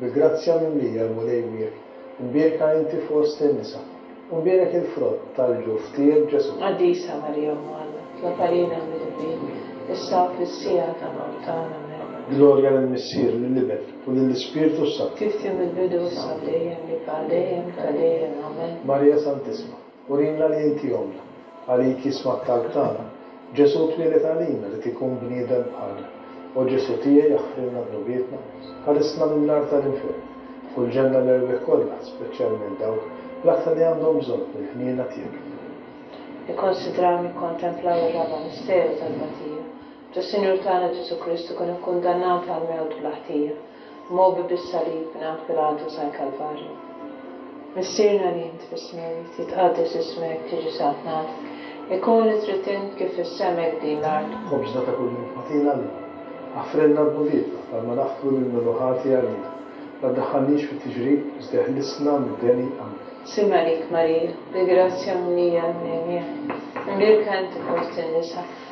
Bi grazzja mimlija l-Mulej miegħek, imbieka inti fost in-nisa, u mbienek il-frott tal-ġuf tiegħek Ġesù. Qaddisa Marija Omm Alla, tlob għalina mdnbin, issa u fis-siegħa ta' mewt tagħna. Amen. Glorja lill-Missier, lill-Iben, u lill-Ispirtu s-Santu. Kif kien mill-bidu, issa u dejjem, li b'għal dejjem ta' dejjem. Amen. Marija Santissima. Urilna li inti Omna. Għalik jisma' t-talb tagħna. Ġesù twieled għalina li tikun bniedem bħalna. O Ġesù tiegħi aħfrilna dnubietna, ħarisna min-nar tal-infern. Fulġenna l-erwieħ kollha, speċjalment dawk l-aktar li għandhom bżonn mill-ħniena tiegħek. Nikkonsidraw u nikkontemplaw ir-raba' misteru tal-batija, meta s-Sinjur tagħna Ġesù Kristu kien ikkundannat għall-mewt bla ħtija. mogħbi bis-salib mingħand Pilatu sal-Kalvarju. Missierna li int fis-smewwiet, jitqaddes ismek, tiġi saltnatek, ikun li trid int kif fis-sema hekk f'din l-art. Ħobżna ta' kuljum agħtina llum. Aħfrilna dnubietna bħalma naħfru lil min hu ħati għalina. La ddaħħalniex fit-tiġrib, iżda eħlisna mid-deni. Amen. Silma għalik Marija, bi grazzja mimlija l-Mulej miegħek, imbielka inti fost in-nisa,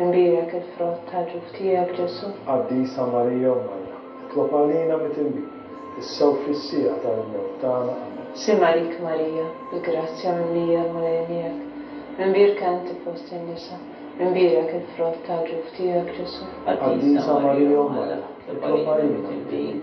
Inbierek il-frott tal-ġuf tiegħek, Ġesù. Qaddisa Marija Omm Alla, itlob għalina mit'imbin, issa u fis-siegħa tal-mewt tagħna. Amen. Siem għalik Marija, bil-grazzja mimlija l-Mulej miegħek, imbierka inti fost in-nisa, inbierek il-frott tal-ġuf tiegħek, Ġesù. Qaddisa Marija Omm Alla, itlob għalina mit'imbin.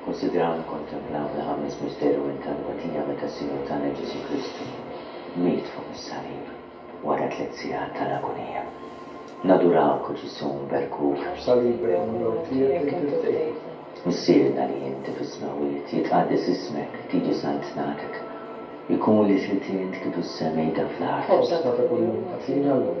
Kkunsidraw u kkontemplaw fil-ħames misteru minn Tal-Mogħdija meta s-Sinjur tagħna Ġesù Kristu miet fuq is-salib wara tliet sigħat tal-agunija. Nadurawk, O Ġesù, nberkuk. B'salibek u b'mewt tiegħek inti ftdejtna. Missierna li inti fis-smewwiet, jitqaddes ismek, tiġi santnatek. Ikun li trid int kif is-sema jidha fl-art. Ħobżna ta' kuljum agħtina llum.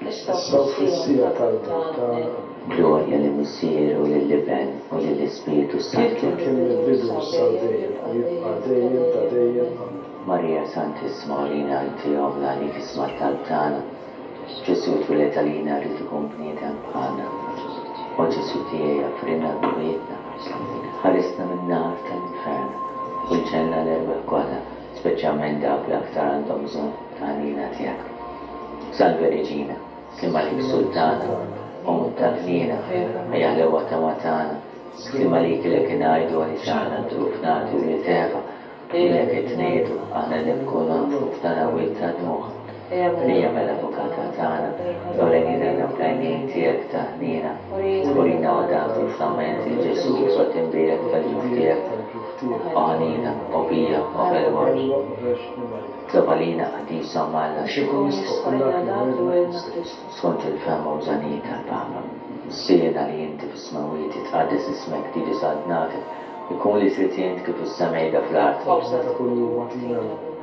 Is-sofisija tal-Mulej tagħna. Glorja lill-Missier u lill-Iben u lill-Ispirtu s-Santu. Kif kien mill-bidu issa u dejjem u jibqa' dejjem ta' dejjem. Amen. Marija Santissima urina inti omm l-għaniek isma' t-talb tagħna. Ġesu' jitwiled għalina jrid ikun bniedem bħalna. O Ġesu' tiegħi aghfirlna dnubietna. Ħarisna min-nar tal-infern u l-ġenna l-erbgħa kollha. speċjalment dawk li aktar għandhom bżonn tal-għajnuna tiegħek. Salve Regina, Slim għalik Sultana, Omm tal-ħniena, Ħajja ħlewwa tama tagħna, Slim għalik lilek ingħidu għaliex aħna d-dnub nagħtu lil teva, lilek qed ngħidu, aħna li nkunu nfu f'dan għawil tad-dmugħ. Ejja Marija bella Avukata tagħna, torreni lejna bl-għajnejn tiegħek ta' ħniena, u urina għodha fil-fdament lil Ġesù sott imbiegħek tal-ġuf tiegħek, o ħanina, o pija, o ħelwa. Itlob għalina qaddisa Omm Alla xi jkun jisħoqilna dan dwejna Kristu. Skont il-fehma u bżonnijiet tal-Papa, Sielna li inti fis-smewwiet jitqaddes ismek, tiġi saltnatek, ikun li trid int kif fis-sema jidha fl-art. Ħobżna ta' kuljum agħtina llum.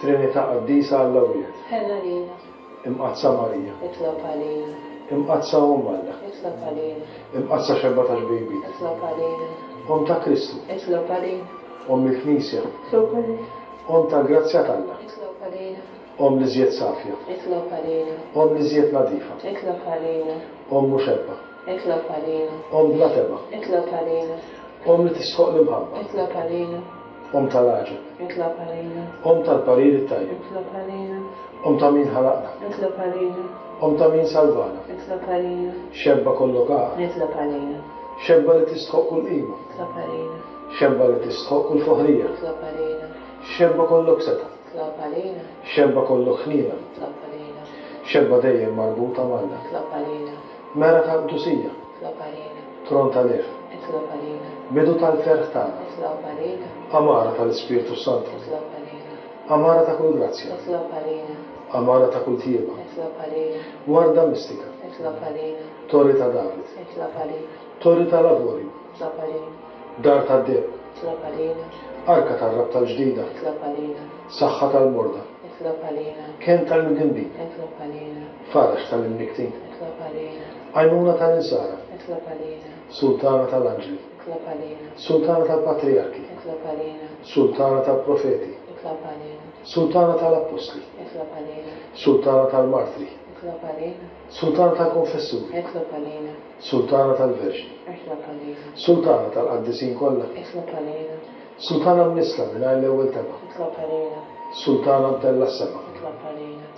Trinità Qaddisa Alla Wied. Ħenn għalina. Imqaddsa Marija. Itlob għalina. Imqaddsa Omm Alla. Itlob għalina. Imqaddsa Xebba ta' Xbejbiet. Itlob għalina. Omm ta' Kristu. Itlob għalina. Omm il-Knisja. Itlob għalina. Omm tal-grazzja t'Alla. Itlob għalina. Omm l-iżjed safja. Itlob għalina. Omm l-iżjed nadifa. Itlob għalina. Omm muxebba. Itlob għalina. Omm bla tebgħa. Itlob għalina. Omm li tistħoqq l-imħabba. Itlob għalina. Omm tal-għaġeb. Itlob għalina. Omm tal-parir it-tajjeb. Itlob għalina. Omm ta' min ħalaqna. Itlob għalina. Omm ta' min salvana. Itlob għalina. Xebba kollok għaqal. Itlob għalina. Xebba li tistħoqq kull qima. Itlob għalina. Xebba li tistħoqq kull foħrija. Itlob għalina. Xebba kollok setgħa. Itlob għalina. Xebba kollok ħniena. Itlob għalina. Xebba dejjem marbuta m'Alla. Itlob għalina. Mera ta' qdusija. Itlob għalina. Tron ta' lef. Itlob għalina. Bidu tal-ferħ tagħna. Itlob għalina. Għamara tal-Ispirtu s-Santu. Itlob għalina. Għamara ta' kull grazzja. Itlob għalina. Għamara ta' kull tjieba. Itlob għalina. Warda mistika. Itlob għalina. Torri ta' David. Itlob għalina. Torri tal-avorju. Itlob għalina. Dar tad-deheb. Itlob għalina. Arka tar-rabta l-ġdida. Itlob għalina. Saħħa tal-morda. Itlob għalina. Kenn tal-midinbin. Itlob għalina. Farax tal-imnikktin. Itlob għalina. Għajnuna tal-insara. Itlob għalina. Sultana tal-anġli. Itlob għalina. Sultana tal-patrijarki. Itlob għalina. Sultana tal-profeti. Itlob għalina. Sultana tal-appostli. Itlob għalina. Sultana tal-martri. Itlob għalina. Sultana tal-konfessuri. Itlob għalina. Sultana tal-verġni. Itlob għalina. Sultana tal-qaddisin kollha. Itlob għalina. Sultana mnissla mingħajr l-ewwel tebgħa. Itlob għalina. Sultana mtellgħa s-sema. Itlob għalina.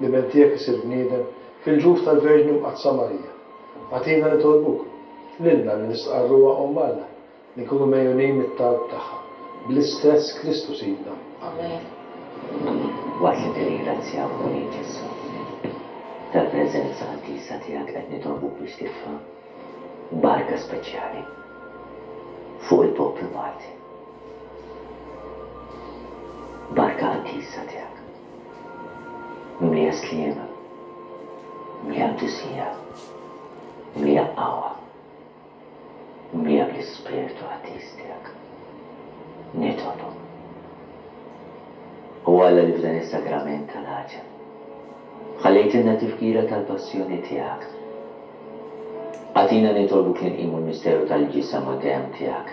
L-Iben tiegħek isir bniedem fil-ġuf tal-Verġni Mqaddsa Marija. Agħtina nitolbuk, lilna li nistqarruha Omm Alla, li nkunu megħjunin mit-talb tagħha, bl-istess Kristu Sidna. Amen. Waqt li nirringrazzjawk, Mulej Ġesù, tal-preżenza qaddisa tiegħek qed nitolbuk biex titfa' barka speċjali fuq il-poplu Malti. Barka qaddisa tiegħek. mimlija sliem, mimlija qdusija, mimlija qawwa, mimlija bl-ispirtu qaddis tiegħek. Nitolbok. O Alla li f'dan is-sagrament tal-għaġeb ħallejtilna t-tifkira tal-passjoni tiegħek, agħtina nitolbuk li nqimu l-misteru tal-ġisem u d-dehem tiegħek.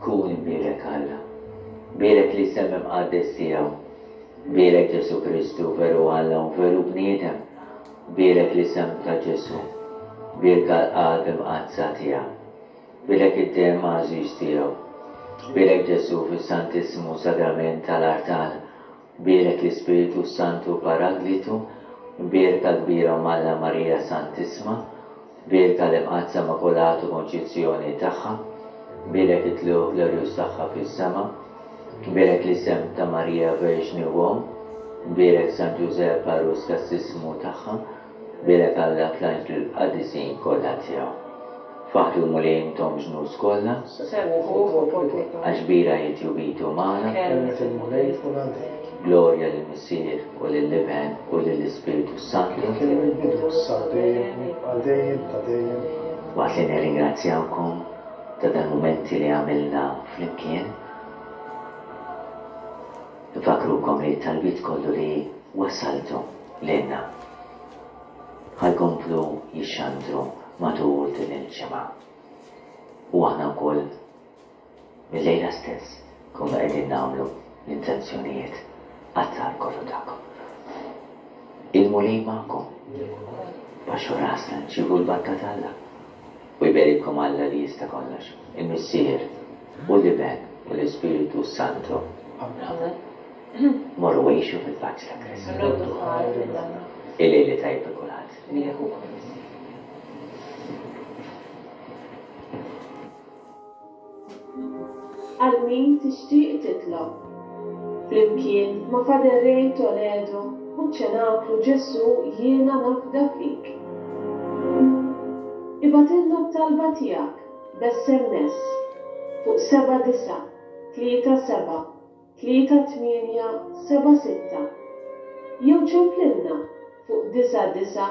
Kun imbierek Alla. Bierek l-isem imqaddes tiegħu. Bierek Ġesù Kristu, veru Alla u veru bniedem. Bierek l-isem ta' Ġesù. Bierka l-qalb imqaddsa tiegħu. Bierek id-demm għażiż tiegħu. Bierek Ġesù fis-Santissimu Sagrament tal-artal. Nbierek l-Ispiritu s-Santu Paraglitu, Mbierka kbira Omm Alla Marija Santissma, Mbierka l-Imqaddsa Immakulatu Konċizzjoni tagħha, Nbierek it-Tluq Glorjuż tagħha fis-Sema, Nbierek l-Isem ta' Marija Verġni u Omm, Nbierek San Ġużepp Għarus Kassissmu tagħha, Bierek Alla tlajt lill-qaddisin kollha tiegħu. Faħħru l-Mulej intom ġnus kollha. Ssemmu fuqu l-popli. Għax kbira hi tjubitu magħna. Kelmet il-Mulej tkun għalik. Glorja lill-Missier u lill-Iben u lill-Ispirtu s-Santu. Kif kien mill-bidu, issa u dejjem, għal dejjem ta' dejjem. Amen. Waqt li nirringrazzjawkom ta' dal-mumenti li għamilna flimkien. Nfakkrukom li t-talbiet kollu li wassaltu lilna ħa jkomplu jixxandru matul din il-ġimgħa. U aħna wkoll mil-lejla stess nkunu qegħdin nagħmlu l-intenzjonijiet għat-talb kollu tagħkom. Il-Mulej magħkom. Baxxu rasna nġibu l-barka t'Alla. U jberikkom Alla li jista' kollox, il-Missier, u l-Iben, u l-Ispiritu s-Santu. Amen. Morru u għixu fil-paċi ta' Kristu. Nroddu ħajr lil Alla. Il-lejl it-tajjeb lil kulħadd. Lilek ukoll, Missier. Għal min tixtieq titlob. Flimkien ma' Father Ray Toledo u ċ-Ċenaklu Ġesù jiena nafda fik. Ibgħatilna t-talba tiegħek b'SMS fuq 79373876 jew ċemplilna fuq 99.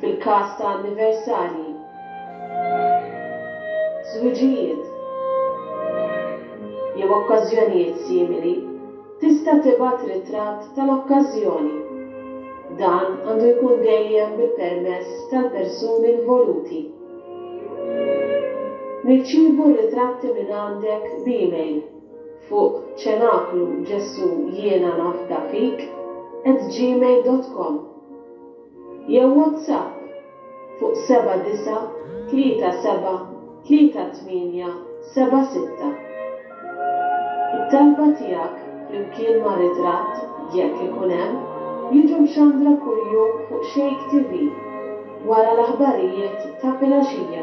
fil-każ ta' anniversarji, żwiġijiet jew okkażjonijiet simili, tista' tibgħat ritratt tal-okkażjoni. Dan għandu jkun dejjem bil-permess tal-persuni involuti. Nirċievu r-ritratti minn għandek b'email fuq ċenaklu ġesù jiena nafda fik at gmail dot com. jew WhatsApp fuq 79373876. It-talba tiegħek flimkien ma' ritratt, jekk ikun hemm, jiġu mxandra kuljum fuq Shake TV wara l-aħbarijiet ta' filgħaxija.